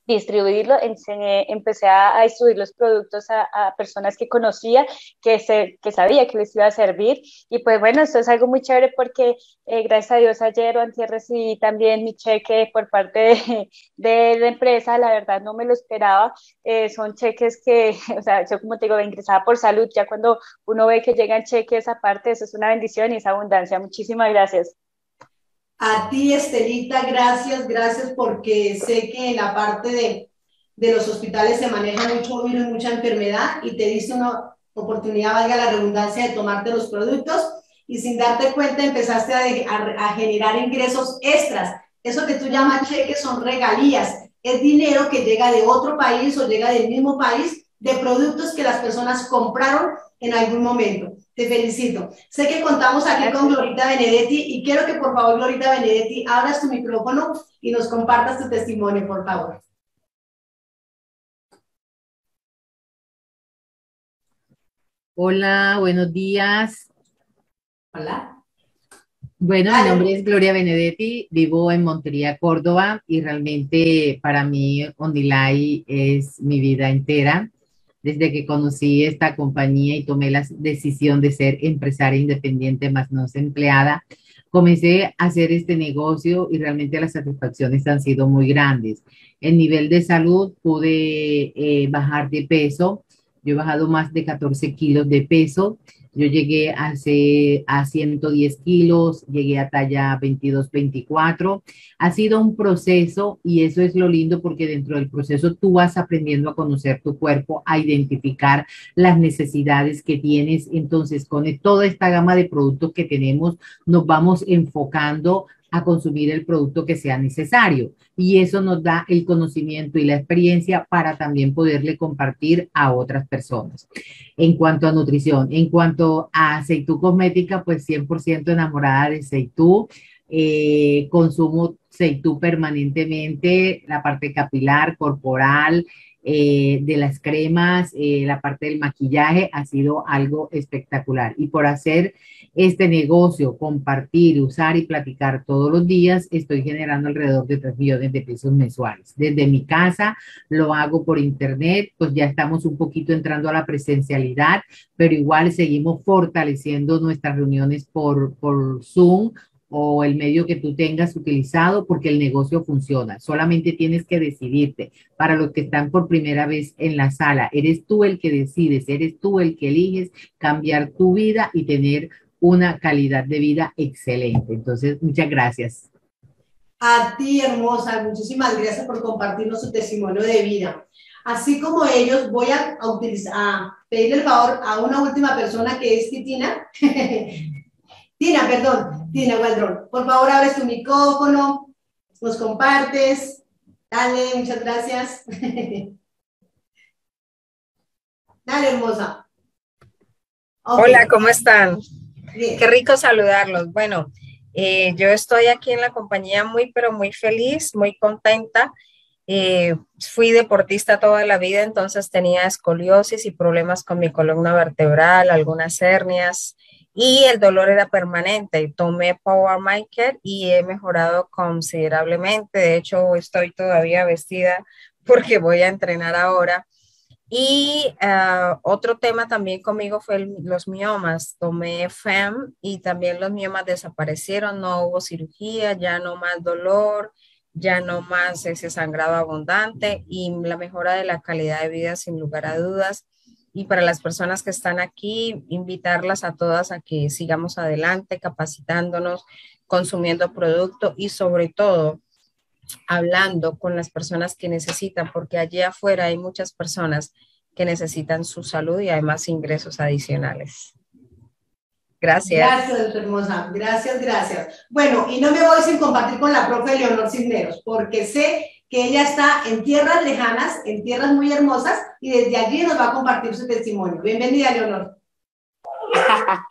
C: distribuirlo, enseñé, empecé a, distribuir los productos a, personas que conocía, que, se, que sabía que les iba a servir. Y pues bueno, esto es algo muy chévere porque eh, gracias a Dios ayer o recibí también mi cheque por parte de, de la empresa, la verdad no me lo esperaba. Eh, son cheques que, *laughs* o sea, yo como te digo, ingresaba por salud, ya cuando uno ve que llegan cheques aparte, eso es una bendición y es abundancia. Muchísimas gracias.
A: A ti, Estelita, gracias, gracias porque sé que en la parte de, de los hospitales se maneja mucho virus, mucha enfermedad y te diste una oportunidad, valga la redundancia, de tomarte los productos y sin darte cuenta empezaste a, a, generar ingresos extras. Eso que tú llamas cheques son regalías, es dinero que llega de otro país o llega del mismo país de productos que las personas compraron en algún momento. Te felicito. Sé que contamos aquí con Glorita Benedetti y quiero que por favor, Glorita Benedetti, abras tu micrófono y nos compartas tu testimonio, por favor.
D: Hola, buenos días.
A: Hola.
D: Bueno, mi nombre es Gloria Benedetti, vivo en Montería, Córdoba, y realmente para mí Ondilay es mi vida entera desde que conocí esta compañía y tomé la decisión de ser empresaria independiente más no empleada, comencé a hacer este negocio y realmente las satisfacciones han sido muy grandes. En nivel de salud pude eh, bajar de peso, Yo he bajado más de 14 kilos de peso. Yo llegué hace, a 110 kilos, llegué a talla 22, 24. Ha sido un proceso y eso es lo lindo porque dentro del proceso tú vas aprendiendo a conocer tu cuerpo, a identificar las necesidades que tienes. Entonces, con toda esta gama de productos que tenemos, nos vamos enfocando a consumir el producto que sea necesario. Y eso nos da el conocimiento y la experiencia para también poderle compartir a otras personas. En cuanto a nutrición, en cuanto a Seitú Cosmética, pues 100% enamorada de Seitú. Eh, consumo Seitú permanentemente, la parte capilar, corporal, eh, de las cremas, eh, la parte del maquillaje ha sido algo espectacular. Y por hacer este negocio, compartir, usar y platicar todos los días, estoy generando alrededor de 3 millones de pesos mensuales. Desde mi casa lo hago por internet, pues ya estamos un poquito entrando a la presencialidad, pero igual seguimos fortaleciendo nuestras reuniones por, por Zoom o el medio que tú tengas utilizado porque el negocio funciona. Solamente tienes que decidirte. Para los que están por primera vez en la sala, eres tú el que decides, eres tú el que eliges cambiar tu vida y tener una calidad de vida excelente. Entonces, muchas gracias.
A: A ti, hermosa, muchísimas gracias por compartirnos su testimonio de vida. Así como ellos, voy a, utilizar, a pedirle el favor a una última persona que es Titina. *laughs* Tina, perdón, Tina Waldron. Por favor, abres tu micrófono, nos compartes. Dale, muchas gracias. *laughs* Dale, hermosa.
E: Hola, ¿cómo están? Qué rico saludarlos. Bueno, eh, yo estoy aquí en la compañía muy, pero muy feliz, muy contenta. Eh, fui deportista toda la vida, entonces tenía escoliosis y problemas con mi columna vertebral, algunas hernias, y el dolor era permanente. Tomé Power Maker y he mejorado considerablemente. De hecho, estoy todavía vestida *laughs* porque voy a entrenar ahora. Y ah, otro tema también conmigo fue los miomas. Tomé FEM y también los miomas desaparecieron, no hubo cirugía, ya no más dolor, ya no más ese sangrado abundante y la mejora de la calidad de vida sin lugar a dudas y para las personas que están aquí, invitarlas a todas a que sigamos adelante, capacitándonos, consumiendo producto y sobre todo hablando con las personas que necesitan, porque allí afuera hay muchas personas que necesitan su salud y además ingresos adicionales. Gracias.
A: Gracias, hermosa. Gracias, gracias. Bueno, y no me voy sin compartir con la profe Leonor Cisneros, porque sé que ella está en tierras lejanas, en tierras muy hermosas, y desde allí nos va a compartir su testimonio. Bienvenida, Leonor. *laughs*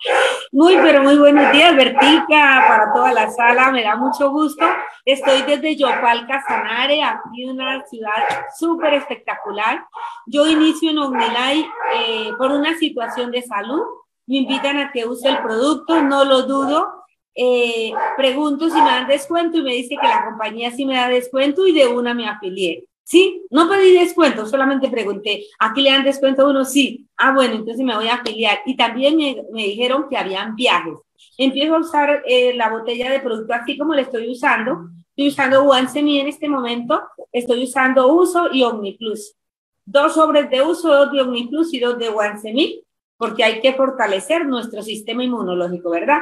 F: Muy, pero muy buenos días, Vertica, para toda la sala, me da mucho gusto. Estoy desde Yopal, Casanare, aquí una ciudad súper espectacular. Yo inicio en Omnilay eh, por una situación de salud. Me invitan a que use el producto, no lo dudo eh, pregunto si me dan descuento y me dice que la compañía sí me da descuento y de una me afilié. Sí, no pedí descuento, solamente pregunté, ¿aquí le dan descuento a uno? Sí. Ah, bueno, entonces me voy a afiliar. Y también me, me dijeron que habían viajes. Empiezo a usar eh, la botella de producto así como le estoy usando. Estoy usando Semi en este momento. Estoy usando Uso y OmniPlus. Dos sobres de uso, dos de OmniPlus y dos de Semi, porque hay que fortalecer nuestro sistema inmunológico, ¿verdad?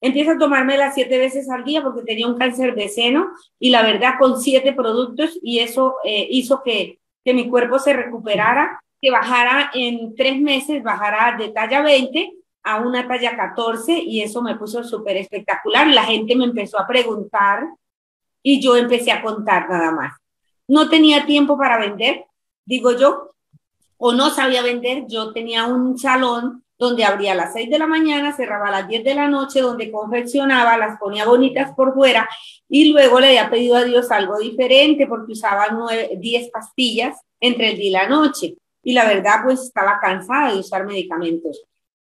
F: Empiezo a tomármela siete veces al día porque tenía un cáncer de seno y la verdad con siete productos y eso eh, hizo que, que mi cuerpo se recuperara, que bajara en tres meses, bajara de talla 20 a una talla 14 y eso me puso súper espectacular. La gente me empezó a preguntar y yo empecé a contar nada más. No tenía tiempo para vender, digo yo, o no sabía vender. Yo tenía un salón donde abría a las 6 de la mañana, cerraba a las 10 de la noche, donde confeccionaba, las ponía bonitas por fuera y luego le había pedido a Dios algo diferente porque usaba 10 pastillas entre el día y la noche. Y la verdad, pues estaba cansada de usar medicamentos.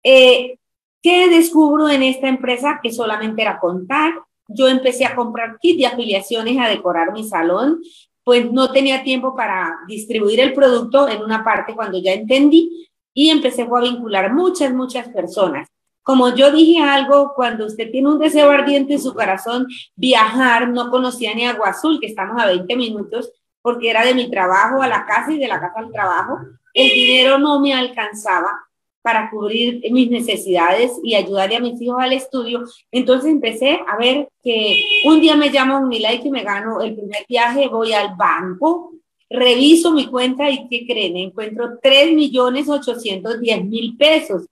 F: Eh, ¿Qué descubro en esta empresa? Que solamente era contar. Yo empecé a comprar kits de afiliaciones a decorar mi salón, pues no tenía tiempo para distribuir el producto en una parte cuando ya entendí y empecé a vincular muchas, muchas personas. Como yo dije algo, cuando usted tiene un deseo ardiente en su corazón, viajar, no conocía ni Agua Azul, que estamos a 20 minutos, porque era de mi trabajo a la casa y de la casa al trabajo. el dinero no me alcanzaba para cubrir mis necesidades y ayudarle a mis hijos al estudio. Entonces empecé a ver que un día me llama Unila y que me gano el primer viaje, voy al banco, reviso mi cuenta y ¿qué creen? Encuentro 3 millones 810 mil pesos.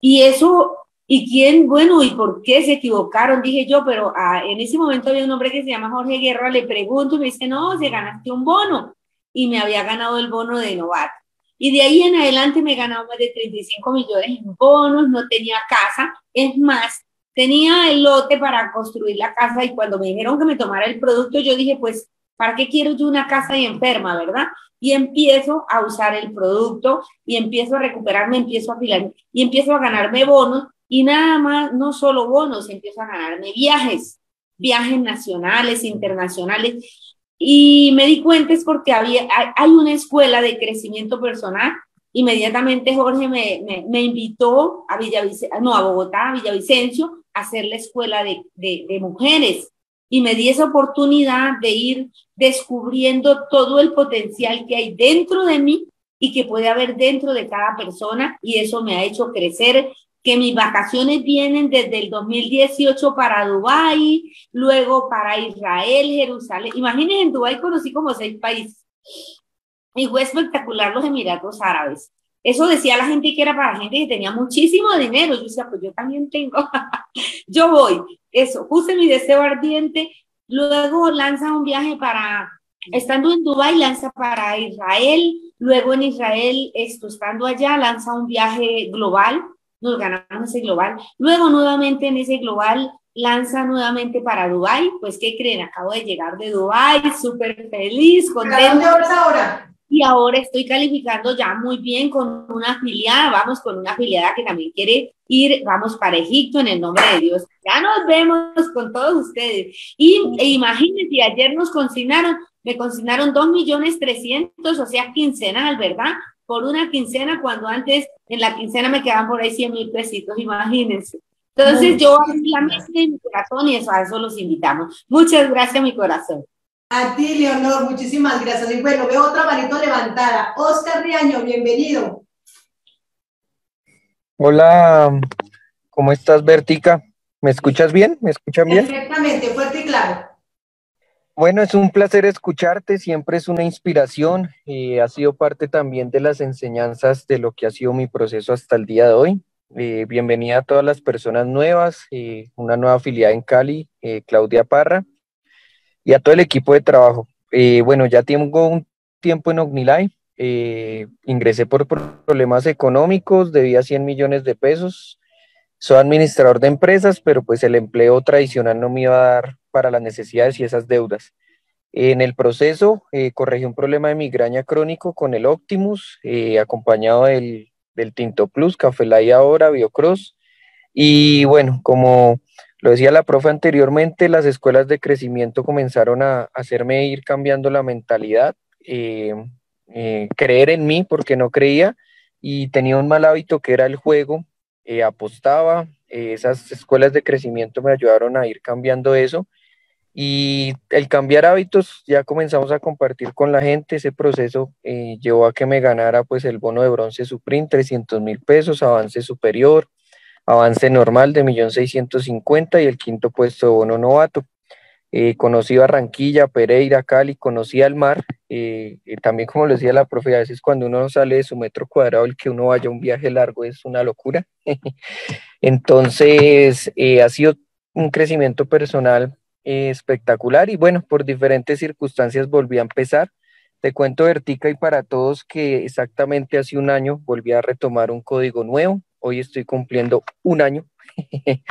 F: Y eso, ¿y quién? Bueno, ¿y por qué se equivocaron? Dije yo, pero ah, en ese momento había un hombre que se llama Jorge Guerra, le pregunto y me dice, no, se ganaste un bono. Y me había ganado el bono de novato. Y de ahí en adelante me ganaba más de 35 millones en bonos, no tenía casa. Es más, tenía el lote para construir la casa y cuando me dijeron que me tomara el producto, yo dije, pues, ¿para qué quiero yo una casa y enferma, verdad? Y empiezo a usar el producto y empiezo a recuperarme, empiezo a afilar y empiezo a ganarme bonos y nada más, no solo bonos, empiezo a ganarme viajes, viajes nacionales, internacionales y me di cuenta es porque había, hay una escuela de crecimiento personal. Inmediatamente Jorge me, me, invitó a no, a Bogotá, a Villavicencio, a hacer la escuela de, de mujeres. Y me di esa oportunidad de ir descubriendo todo el potencial que hay dentro de mí y que puede haber dentro de cada persona y eso me ha hecho crecer que mis vacaciones vienen desde el 2018 para Dubái, luego para Israel, Jerusalén. Imagínense, en Dubái conocí como seis países. Y fue espectacular los Emiratos Árabes. Eso decía la gente que era para gente que tenía muchísimo dinero. Yo decía, pues yo también tengo. *laughs* yo voy. Eso, puse mi deseo ardiente. Luego lanza un viaje para, estando en Dubái, lanza para Israel. Luego en Israel, esto, estando allá, lanza un viaje global nos ganamos ese global. Luego nuevamente en ese global lanza nuevamente para Dubai, pues ¿qué creen? Acabo de llegar de Dubai, súper feliz, contenta.
A: ¿Dónde vas ahora?
F: Y ahora estoy calificando ya muy bien con una afiliada, vamos con una afiliada que también quiere ir, vamos para Egipto en el nombre de Dios. Ya nos vemos con todos ustedes. Y e imagínense, ayer nos consignaron, me consignaron dos millones trescientos, o sea, quincenal, ¿verdad? por una quincena cuando antes en la quincena me quedaban por ahí 100 mil pesitos, imagínense. Entonces yo la mesa en mi corazón y eso, a eso los invitamos. Muchas gracias, mi corazón.
A: A ti, Leonor, muchísimas gracias. Y bueno, veo otra manito levantada. Oscar Riaño, bienvenido.
G: Hola, ¿cómo estás, Vertica? ¿Me escuchas bien? ¿Me escuchan bien?
A: Perfectamente, fuerte y claro.
G: Bueno, es un placer escucharte, siempre es una inspiración y ha sido parte también de las enseñanzas de lo que ha sido mi proceso hasta el día de hoy. Eh, bienvenida a todas las personas nuevas, eh, una nueva afiliada en Cali, eh, Claudia Parra, y a todo el equipo de trabajo. bueno, ya tengo un tiempo en Ognilay, ingresé por problemas económicos, debía 100 millones de pesos, soy administrador de empresas, pero pues el empleo tradicional no me iba a dar para las necesidades y esas deudas. En el proceso eh, corregí un problema de migraña crónico con el Optimus, eh, acompañado del, Tinto Plus, Café Lai ahora, Biocross. Y bueno, como lo decía la profe anteriormente, las escuelas de crecimiento comenzaron a hacerme ir cambiando la mentalidad, eh, creer en mí porque no creía y tenía un mal hábito que era el juego, apostaba, esas escuelas de crecimiento me ayudaron a ir cambiando eso y el cambiar hábitos, ya comenzamos a compartir con la gente, ese proceso eh, llevó a que me ganara pues el bono de bronce Supreme, 300 mil pesos, avance superior, avance normal de 1.650.000 y el quinto puesto de bono novato. Eh, conocí Barranquilla, Pereira, Cali, conocí al mar. Eh, también, como lo decía la profe, a veces cuando uno sale de su metro cuadrado, el que uno vaya a un viaje largo es una locura. *laughs* Entonces, ha sido un crecimiento personal espectacular y bueno, por diferentes circunstancias volví a empezar. Te cuento, Vertica, y para todos que exactamente hace un año volví a retomar un código nuevo. Hoy estoy cumpliendo un año. *laughs*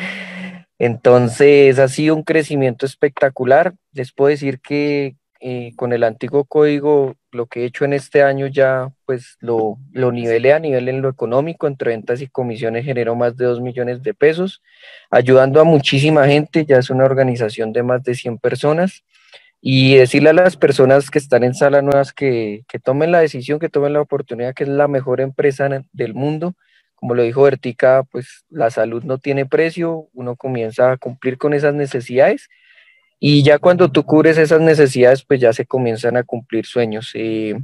G: Entonces ha sido un crecimiento espectacular. Les puedo decir que eh, con el antiguo código, lo que he hecho en este año ya, pues lo, lo nivelé a nivel en lo económico, entre ventas y comisiones generó más de 2 millones de pesos, ayudando a muchísima gente, ya es una organización de más de 100 personas. Y decirle a las personas que están en sala nuevas que, que tomen la decisión, que tomen la oportunidad, que es la mejor empresa del mundo. Como lo dijo Vertica, pues la salud no tiene precio, uno comienza a cumplir con esas necesidades y ya cuando tú cubres esas necesidades, pues ya se comienzan a cumplir sueños. Eh,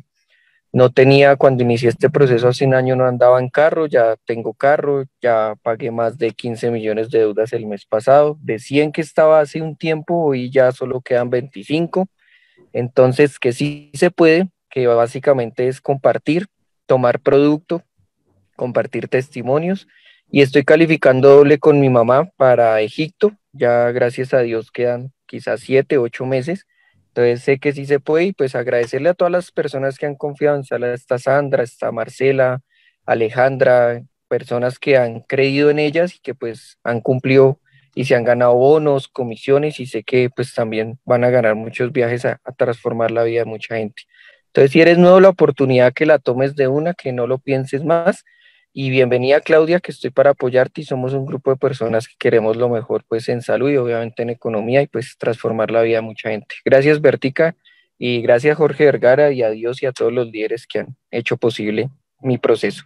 G: no tenía, cuando inicié este proceso hace un año no andaba en carro, ya tengo carro, ya pagué más de 15 millones de deudas el mes pasado, de 100 que estaba hace un tiempo, hoy ya solo quedan 25, entonces que sí se puede, que básicamente es compartir, tomar producto, compartir testimonios. Y estoy calificando doble con mi mamá para Egipto, ya gracias a Dios quedan quizás siete, ocho meses. Entonces sé que sí se puede y pues agradecerle a todas las personas que han confiado. En Sala, está Sandra, está Marcela, Alejandra, personas que han creído en ellas y que pues han cumplido y se han ganado bonos, comisiones y sé que pues también van a ganar muchos viajes a, a transformar la vida de mucha gente. Entonces si eres nuevo la oportunidad que la tomes de una, que no lo pienses más y bienvenida Claudia, que estoy para apoyarte y somos un grupo de personas que queremos lo mejor pues en salud y obviamente en economía y pues transformar la vida de mucha gente. Gracias Bertica y gracias Jorge Vergara y a Dios y a todos los líderes que han hecho posible mi proceso.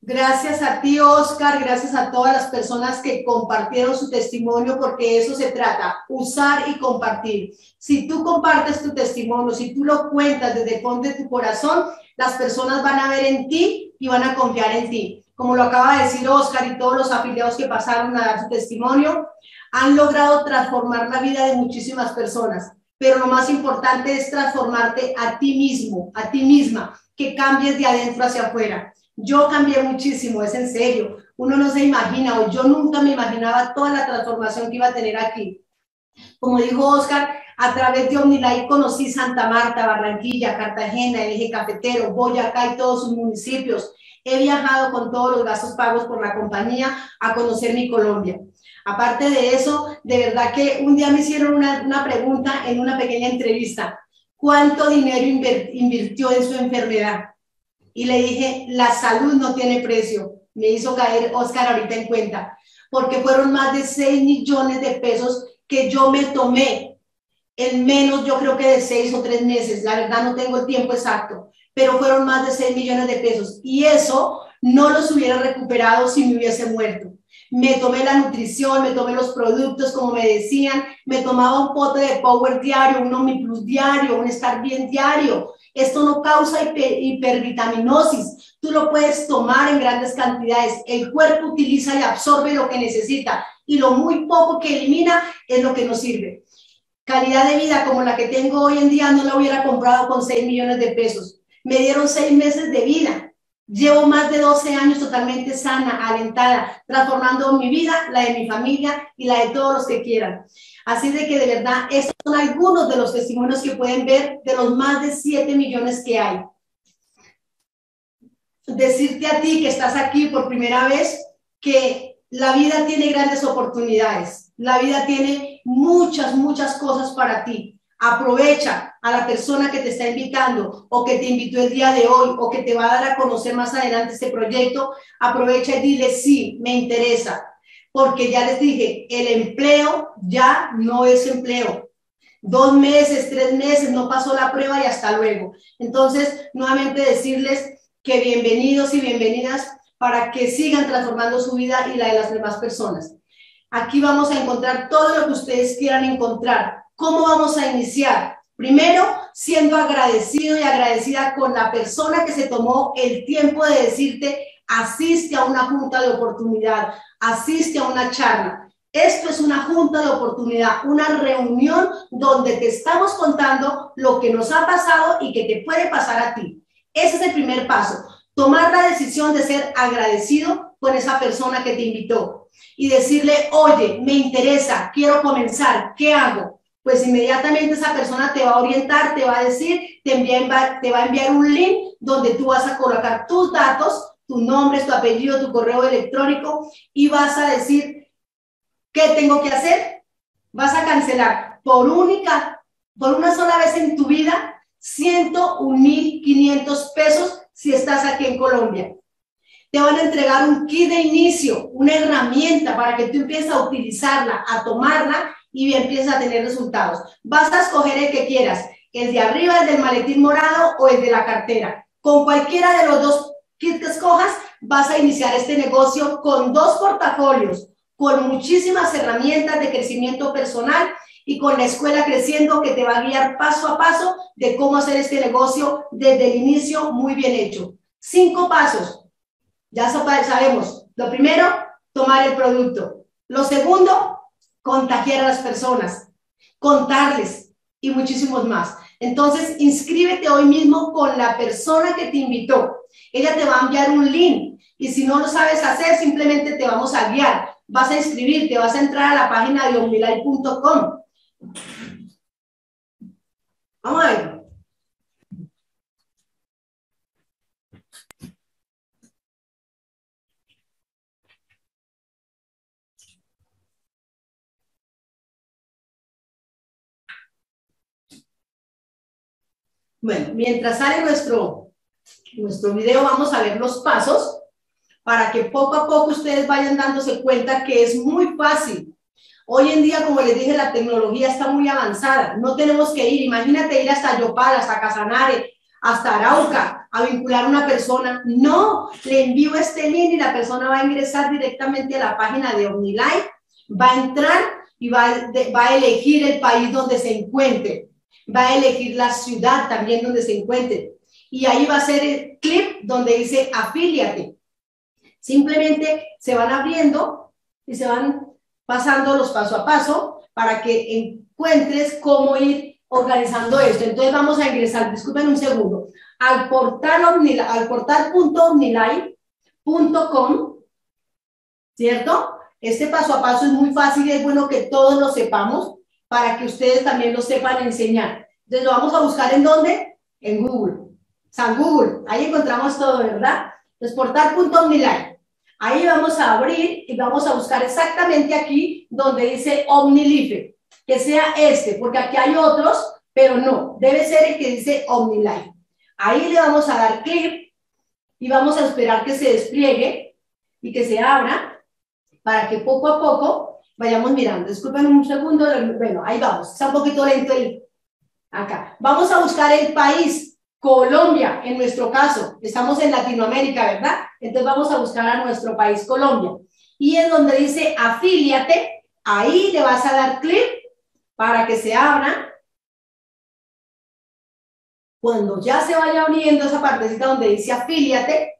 A: Gracias a ti, Oscar, gracias a todas las personas que compartieron su testimonio, porque eso se trata, usar y compartir. Si tú compartes tu testimonio, si tú lo cuentas desde el fondo de tu corazón, las personas van a ver en ti y van a confiar en ti. Como lo acaba de decir Oscar y todos los afiliados que pasaron a dar su testimonio, han logrado transformar la vida de muchísimas personas. Pero lo más importante es transformarte a ti mismo, a ti misma, que cambies de adentro hacia afuera. Yo cambié muchísimo, es en serio. Uno no se imagina, o yo nunca me imaginaba toda la transformación que iba a tener aquí. Como dijo Oscar, a través de Omnilife conocí Santa Marta, Barranquilla, Cartagena, el eje cafetero, Boyacá y todos sus municipios. He viajado con todos los gastos pagos por la compañía a conocer mi Colombia. Aparte de eso, de verdad que un día me hicieron una, una pregunta en una pequeña entrevista. ¿Cuánto dinero invirtió en su enfermedad? Y le dije, la salud no tiene precio. Me hizo caer Oscar ahorita en cuenta, porque fueron más de 6 millones de pesos que yo me tomé en menos, yo creo que de 6 o 3 meses. La verdad no tengo el tiempo exacto, pero fueron más de 6 millones de pesos. Y eso no los hubiera recuperado si me hubiese muerto. Me tomé la nutrición, me tomé los productos, como me decían, me tomaba un pote de Power diario, un Omniplus diario, un Estar Bien diario, esto no causa hipervitaminosis. Tú lo puedes tomar en grandes cantidades. El cuerpo utiliza y absorbe lo que necesita y lo muy poco que elimina es lo que nos sirve. Calidad de vida como la que tengo hoy en día no la hubiera comprado con 6 millones de pesos. Me dieron 6 meses de vida. Llevo más de 12 años totalmente sana, alentada, transformando mi vida, la de mi familia y la de todos los que quieran. Así de que de verdad, estos son algunos de los testimonios que pueden ver de los más de 7 millones que hay. Decirte a ti que estás aquí por primera vez que la vida tiene grandes oportunidades, la vida tiene muchas, muchas cosas para ti. Aprovecha a la persona que te está invitando o que te invitó el día de hoy o que te va a dar a conocer más adelante este proyecto. Aprovecha y dile, sí, me interesa porque ya les dije, el empleo ya no es empleo. Dos meses, tres meses, no pasó la prueba y hasta luego. Entonces, nuevamente decirles que bienvenidos y bienvenidas para que sigan transformando su vida y la de las demás personas. Aquí vamos a encontrar todo lo que ustedes quieran encontrar. ¿Cómo vamos a iniciar? Primero, siendo agradecido y agradecida con la persona que se tomó el tiempo de decirte, asiste a una junta de oportunidad, asiste a una charla. Esto es una junta de oportunidad, una reunión donde te estamos contando lo que nos ha pasado y que te puede pasar a ti. Ese es el primer paso, tomar la decisión de ser agradecido con esa persona que te invitó y decirle, oye, me interesa, quiero comenzar, ¿qué hago? Pues inmediatamente esa persona te va a orientar, te va a decir, te, envía, te va a enviar un link donde tú vas a colocar tus datos tu nombre, tu apellido, tu correo electrónico y vas a decir, ¿qué tengo que hacer? Vas a cancelar por única, por una sola vez en tu vida, 101.500 pesos si estás aquí en Colombia. Te van a entregar un kit de inicio, una herramienta para que tú empieces a utilizarla, a tomarla y empieces a tener resultados. Vas a escoger el que quieras, el de arriba, el del maletín morado o el de la cartera. Con cualquiera de los dos que escojas, vas a iniciar este negocio con dos portafolios, con muchísimas herramientas de crecimiento personal y con la escuela creciendo que te va a guiar paso a paso de cómo hacer este negocio desde el inicio muy bien hecho. Cinco pasos. Ya sabemos. Lo primero, tomar el producto. Lo segundo, contagiar a las personas, contarles y muchísimos más. Entonces, inscríbete hoy mismo con la persona que te invitó. Ella te va a enviar un link y si no lo sabes hacer, simplemente te vamos a guiar. Vas a inscribirte, vas a entrar a la página de omnilife.com. Vamos a ver. Bueno, mientras sale nuestro, nuestro video, vamos a ver los pasos para que poco a poco ustedes vayan dándose cuenta que es muy fácil. Hoy en día, como les dije, la tecnología está muy avanzada. No tenemos que ir, imagínate ir hasta Yopal, hasta Casanare, hasta Arauca, a vincular a una persona. No, le envío este link y la persona va a ingresar directamente a la página de OmniLife, va a entrar y va, va a elegir el país donde se encuentre va a elegir la ciudad también donde se encuentre. Y ahí va a ser el clip donde dice afíliate. Simplemente se van abriendo y se van pasando los paso a paso para que encuentres cómo ir organizando esto. Entonces vamos a ingresar, disculpen un segundo, al portal, al ¿cierto? Este paso a paso es muy fácil es bueno que todos lo sepamos para que ustedes también lo sepan enseñar. Entonces lo vamos a buscar en dónde? En Google. San Google, ahí encontramos todo, ¿verdad? Entonces portal.omnilife. Ahí vamos a abrir y vamos a buscar exactamente aquí donde dice OmniLife, que sea este, porque aquí hay otros, pero no, debe ser el que dice OmniLife. Ahí le vamos a dar clic y vamos a esperar que se despliegue y que se abra para que poco a poco Vayamos mirando. Disculpen un segundo. Bueno, ahí vamos. Está un poquito lento el... Acá. Vamos a buscar el país. Colombia, en nuestro caso. Estamos en Latinoamérica, ¿verdad? Entonces vamos a buscar a nuestro país, Colombia. Y en donde dice afíliate, ahí le vas a dar clic para que se abra. Cuando ya se vaya uniendo esa partecita donde dice afíliate,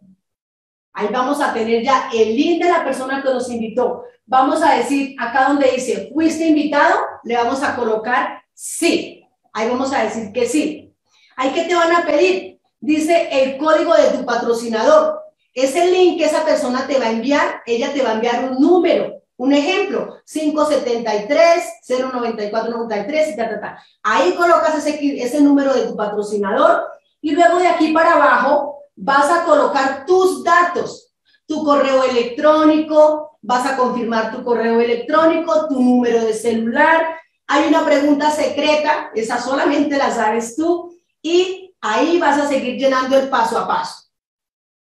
A: Ahí vamos a tener ya el link de la persona que nos invitó. Vamos a decir acá donde dice, ¿fuiste invitado? Le vamos a colocar sí. Ahí vamos a decir que sí. ¿Hay que te van a pedir? Dice el código de tu patrocinador. Es el link que esa persona te va a enviar. Ella te va a enviar un número. Un ejemplo, 573 09493 ta, ta, ta. Ahí colocas ese, ese número de tu patrocinador y luego de aquí para abajo vas a colocar tus datos, tu correo electrónico, vas a confirmar tu correo electrónico, tu número de celular. Hay una pregunta secreta, esa solamente la sabes tú, y ahí vas a seguir llenando el paso a paso.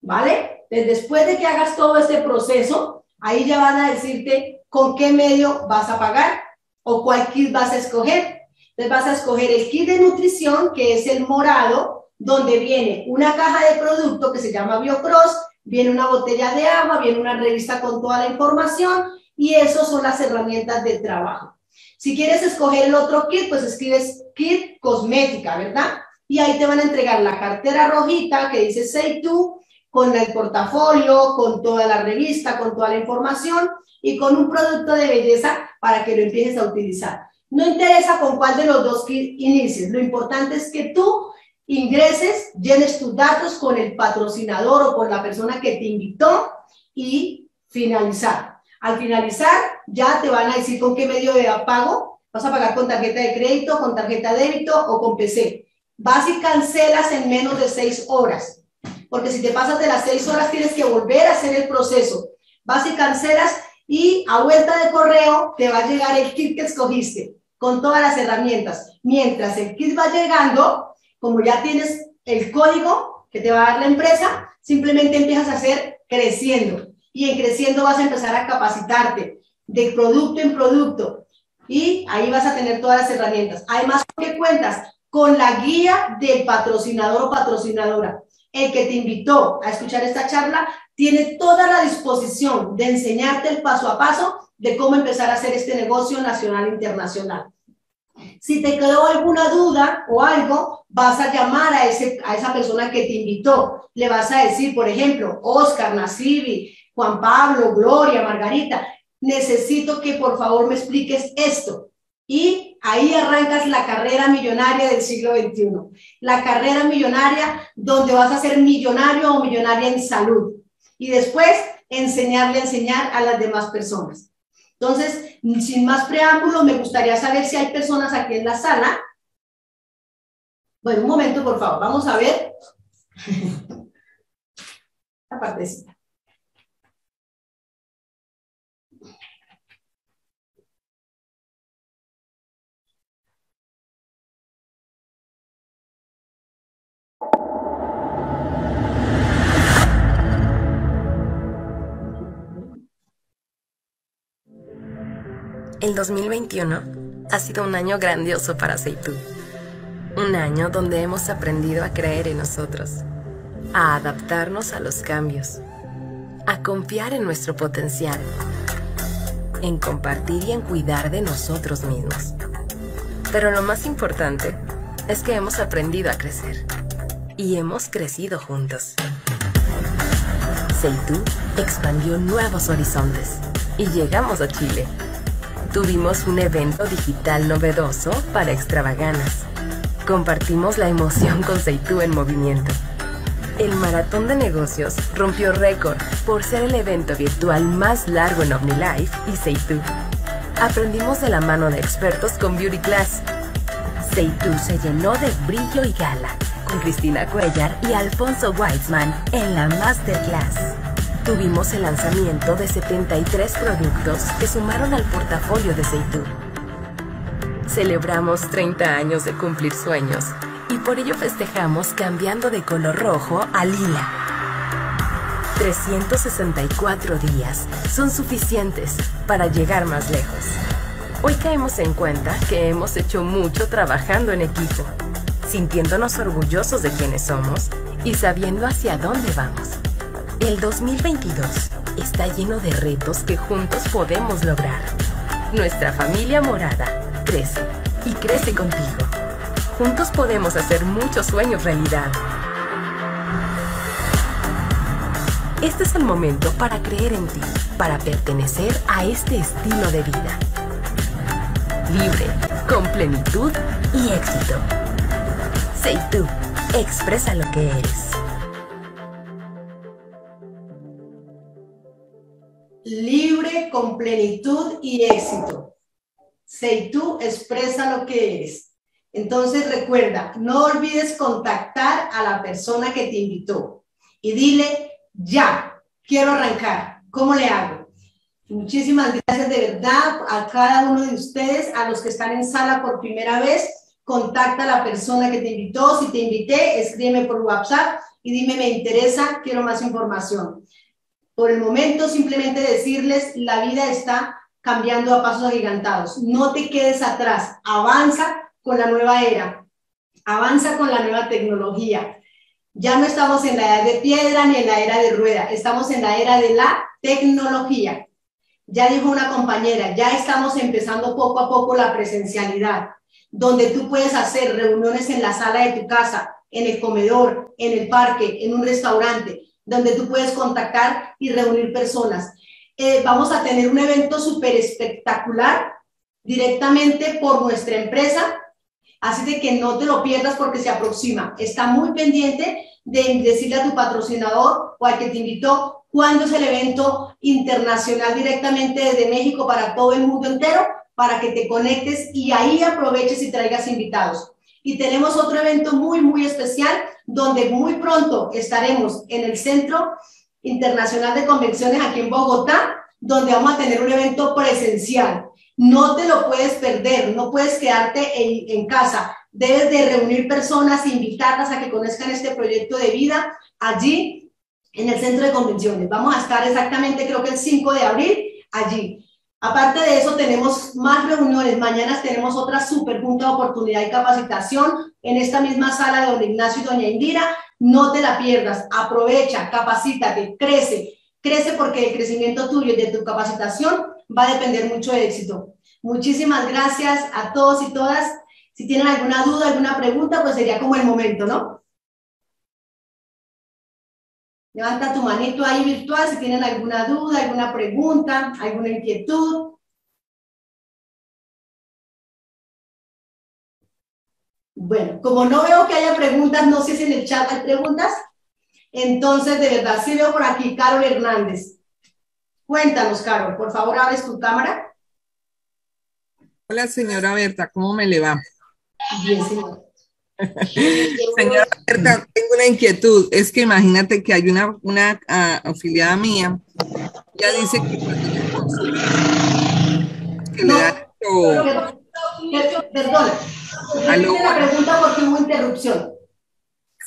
A: ¿Vale? Después de que hagas todo este proceso, ahí ya van a decirte con qué medio vas a pagar o cuál kit vas a escoger. Entonces vas a escoger el kit de nutrición, que es el morado, donde viene una caja de producto que se llama BioCross, viene una botella de agua, viene una revista con toda la información y eso son las herramientas de trabajo. Si quieres escoger el otro kit, pues escribes kit cosmética, ¿verdad? Y ahí te van a entregar la cartera rojita que dice Say To, con el portafolio, con toda la revista, con toda la información y con un producto de belleza para que lo empieces a utilizar. No interesa con cuál de los dos kits inicies, lo importante es que tú ingreses, llenes tus datos con el patrocinador o con la persona que te invitó y finalizar. Al finalizar, ya te van a decir con qué medio de pago. Vas a pagar con tarjeta de crédito, con tarjeta de débito o con PC. Vas y cancelas en menos de seis horas. Porque si te pasas de las seis horas, tienes que volver a hacer el proceso. Vas y cancelas y a vuelta de correo te va a llegar el kit que escogiste con todas las herramientas. Mientras el kit va llegando, como ya tienes el código que te va a dar la empresa, simplemente empiezas a hacer creciendo. Y en creciendo vas a empezar a capacitarte de producto en producto. Y ahí vas a tener todas las herramientas. Además, ¿qué cuentas? Con la guía del patrocinador o patrocinadora. El que te invitó a escuchar esta charla tiene toda la disposición de enseñarte el paso a paso de cómo empezar a hacer este negocio nacional e internacional. Si te quedó alguna duda o algo, vas a llamar a, ese, a esa persona que te invitó. Le vas a decir, por ejemplo, Oscar, Nasibi, Juan Pablo, Gloria, Margarita, necesito que por favor me expliques esto. Y ahí arrancas la carrera millonaria del siglo XXI. La carrera millonaria donde vas a ser millonario o millonaria en salud. Y después enseñarle a enseñar a las demás personas. Entonces, sin más preámbulo, me gustaría saber si hay personas aquí en la sala. Bueno, un momento, por favor. Vamos a ver. *laughs* La partecita.
H: El 2021 ha sido un año grandioso para Seitu. Un año donde hemos aprendido a creer en nosotros, a adaptarnos a los cambios, a confiar en nuestro potencial, en compartir y en cuidar de nosotros mismos. Pero lo más importante es que hemos aprendido a crecer y hemos crecido juntos. Seitu expandió nuevos horizontes y llegamos a Chile Tuvimos un evento digital novedoso para extravaganas. Compartimos la emoción con Seitu en movimiento. El maratón de negocios rompió récord por ser el evento virtual más largo en OmniLife y Seitu. Aprendimos de la mano de expertos con Beauty Class. Seitu se llenó de brillo y gala con Cristina Cuellar y Alfonso Weitzman en la Masterclass tuvimos el lanzamiento de 73 productos que sumaron al portafolio de Seitu. Celebramos 30 años de cumplir sueños y por ello festejamos cambiando de color rojo a lila. 364 días son suficientes para llegar más lejos. Hoy caemos en cuenta que hemos hecho mucho trabajando en equipo, sintiéndonos orgullosos de quienes somos y sabiendo hacia dónde vamos. El 2022 está lleno de retos que juntos podemos lograr. Nuestra familia morada crece y crece contigo. Juntos podemos hacer muchos sueños realidad. Este es el momento para creer en ti, para pertenecer a este estilo de vida. Libre, con plenitud y éxito. Sé tú, expresa lo que eres.
A: Con plenitud y éxito. Sei tú expresa lo que eres. Entonces recuerda, no olvides contactar a la persona que te invitó y dile, ya, quiero arrancar. ¿Cómo le hago? Muchísimas gracias de verdad a cada uno de ustedes, a los que están en sala por primera vez. Contacta a la persona que te invitó. Si te invité, escríbeme por WhatsApp y dime, me interesa, quiero más información. Por el momento, simplemente decirles, la vida está cambiando a pasos agigantados. No te quedes atrás, avanza con la nueva era, avanza con la nueva tecnología. Ya no estamos en la era de piedra ni en la era de rueda, estamos en la era de la tecnología. Ya dijo una compañera, ya estamos empezando poco a poco la presencialidad, donde tú puedes hacer reuniones en la sala de tu casa, en el comedor, en el parque, en un restaurante, donde tú puedes contactar y reunir personas. Eh, vamos a tener un evento súper espectacular directamente por nuestra empresa, así de que no te lo pierdas porque se aproxima. Está muy pendiente de decirle a tu patrocinador o al que te invitó cuándo es el evento internacional directamente desde México para todo el mundo entero, para que te conectes y ahí aproveches y traigas invitados. Y tenemos otro evento muy, muy especial donde muy pronto estaremos en el Centro Internacional de Convenciones aquí en Bogotá, donde vamos a tener un evento presencial. No te lo puedes perder, no puedes quedarte en, casa. Debes de reunir personas, invitarlas a que conozcan este proyecto de vida allí en el Centro de Convenciones. Vamos a estar exactamente, creo que el 5 de abril, allí. Aparte de eso, tenemos más reuniones. Mañana tenemos otra super junta de oportunidad y capacitación en esta misma sala de don Ignacio y doña Indira. No te la pierdas. Aprovecha, capacítate, crece. Crece porque el crecimiento tuyo y de tu capacitación va a depender mucho de éxito. Muchísimas gracias a todos y todas. Si tienen alguna duda, alguna pregunta, pues sería como el momento, ¿no? Levanta tu manito ahí virtual si tienen alguna duda, alguna pregunta, alguna inquietud. Bueno, como no veo que haya preguntas, no sé si en el chat hay preguntas. Entonces, de verdad, sí veo por aquí Carol Hernández. Cuéntanos, Carol, por favor, abres tu cámara.
I: Hola, señora Berta, ¿cómo me le va?
A: Bien, señora.
I: Señora Berta, tengo una inquietud. Es que imagínate que hay una, una uh, afiliada mía, ya dice que que
A: no, le da Perdón, la pregunta porque hubo interrupción.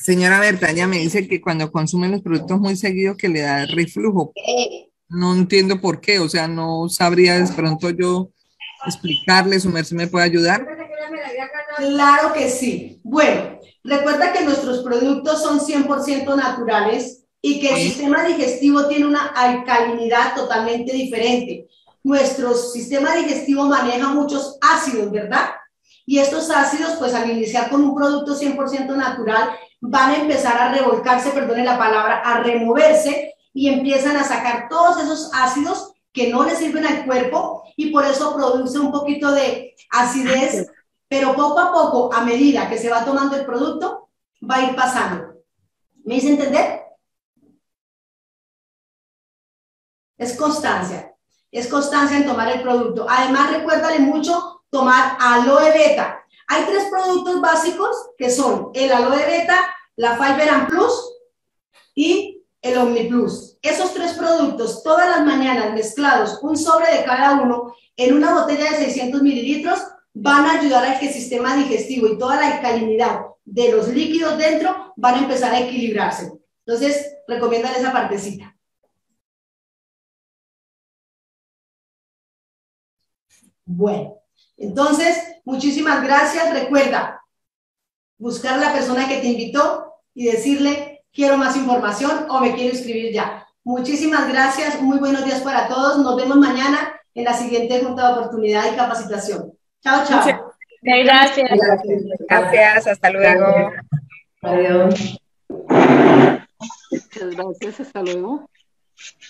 I: Señora Berta, ella me dice que cuando consumen los productos muy seguidos que le da reflujo. No entiendo por qué, o sea, no sabría de pronto yo explicarle, su merced me puede ayudar.
A: Claro que sí. Bueno, recuerda que nuestros productos son 100% naturales y que el sistema digestivo tiene una alcalinidad totalmente diferente. Nuestro sistema digestivo maneja muchos ácidos, ¿verdad? Y estos ácidos, pues al iniciar con un producto 100% natural, van a empezar a revolcarse, perdone la palabra, a removerse y empiezan a sacar todos esos ácidos que no le sirven al cuerpo y por eso produce un poquito de acidez, pero poco a poco, a medida que se va tomando el producto, va a ir pasando. ¿Me hice entender? Es constancia, es constancia en tomar el producto. Además, recuérdale mucho tomar aloe beta. Hay tres productos básicos que son el aloe beta, la Fiber Plus y el Omni Plus. Esos tres productos todas las mañanas mezclados, un sobre de cada uno, en una botella de 600 mililitros, van a ayudar a que el sistema digestivo y toda la alcalinidad de los líquidos dentro van a empezar a equilibrarse. Entonces, recomiendan esa partecita. Bueno, entonces, muchísimas gracias. Recuerda, buscar a la persona que te invitó y decirle, quiero más información o me quiero inscribir ya. Muchísimas gracias, muy buenos días para todos. Nos vemos mañana en la siguiente Junta de Oportunidad y Capacitación. Chao, chao.
C: Gracias.
E: Gracias, hasta luego.
A: Adiós.
J: Muchas gracias, hasta luego.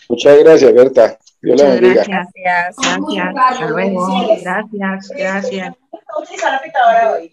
K: Muchas gracias, Berta. Dios la bendiga.
C: Gracias, gracias. Hasta luego. Gracias, gracias.
A: hoy.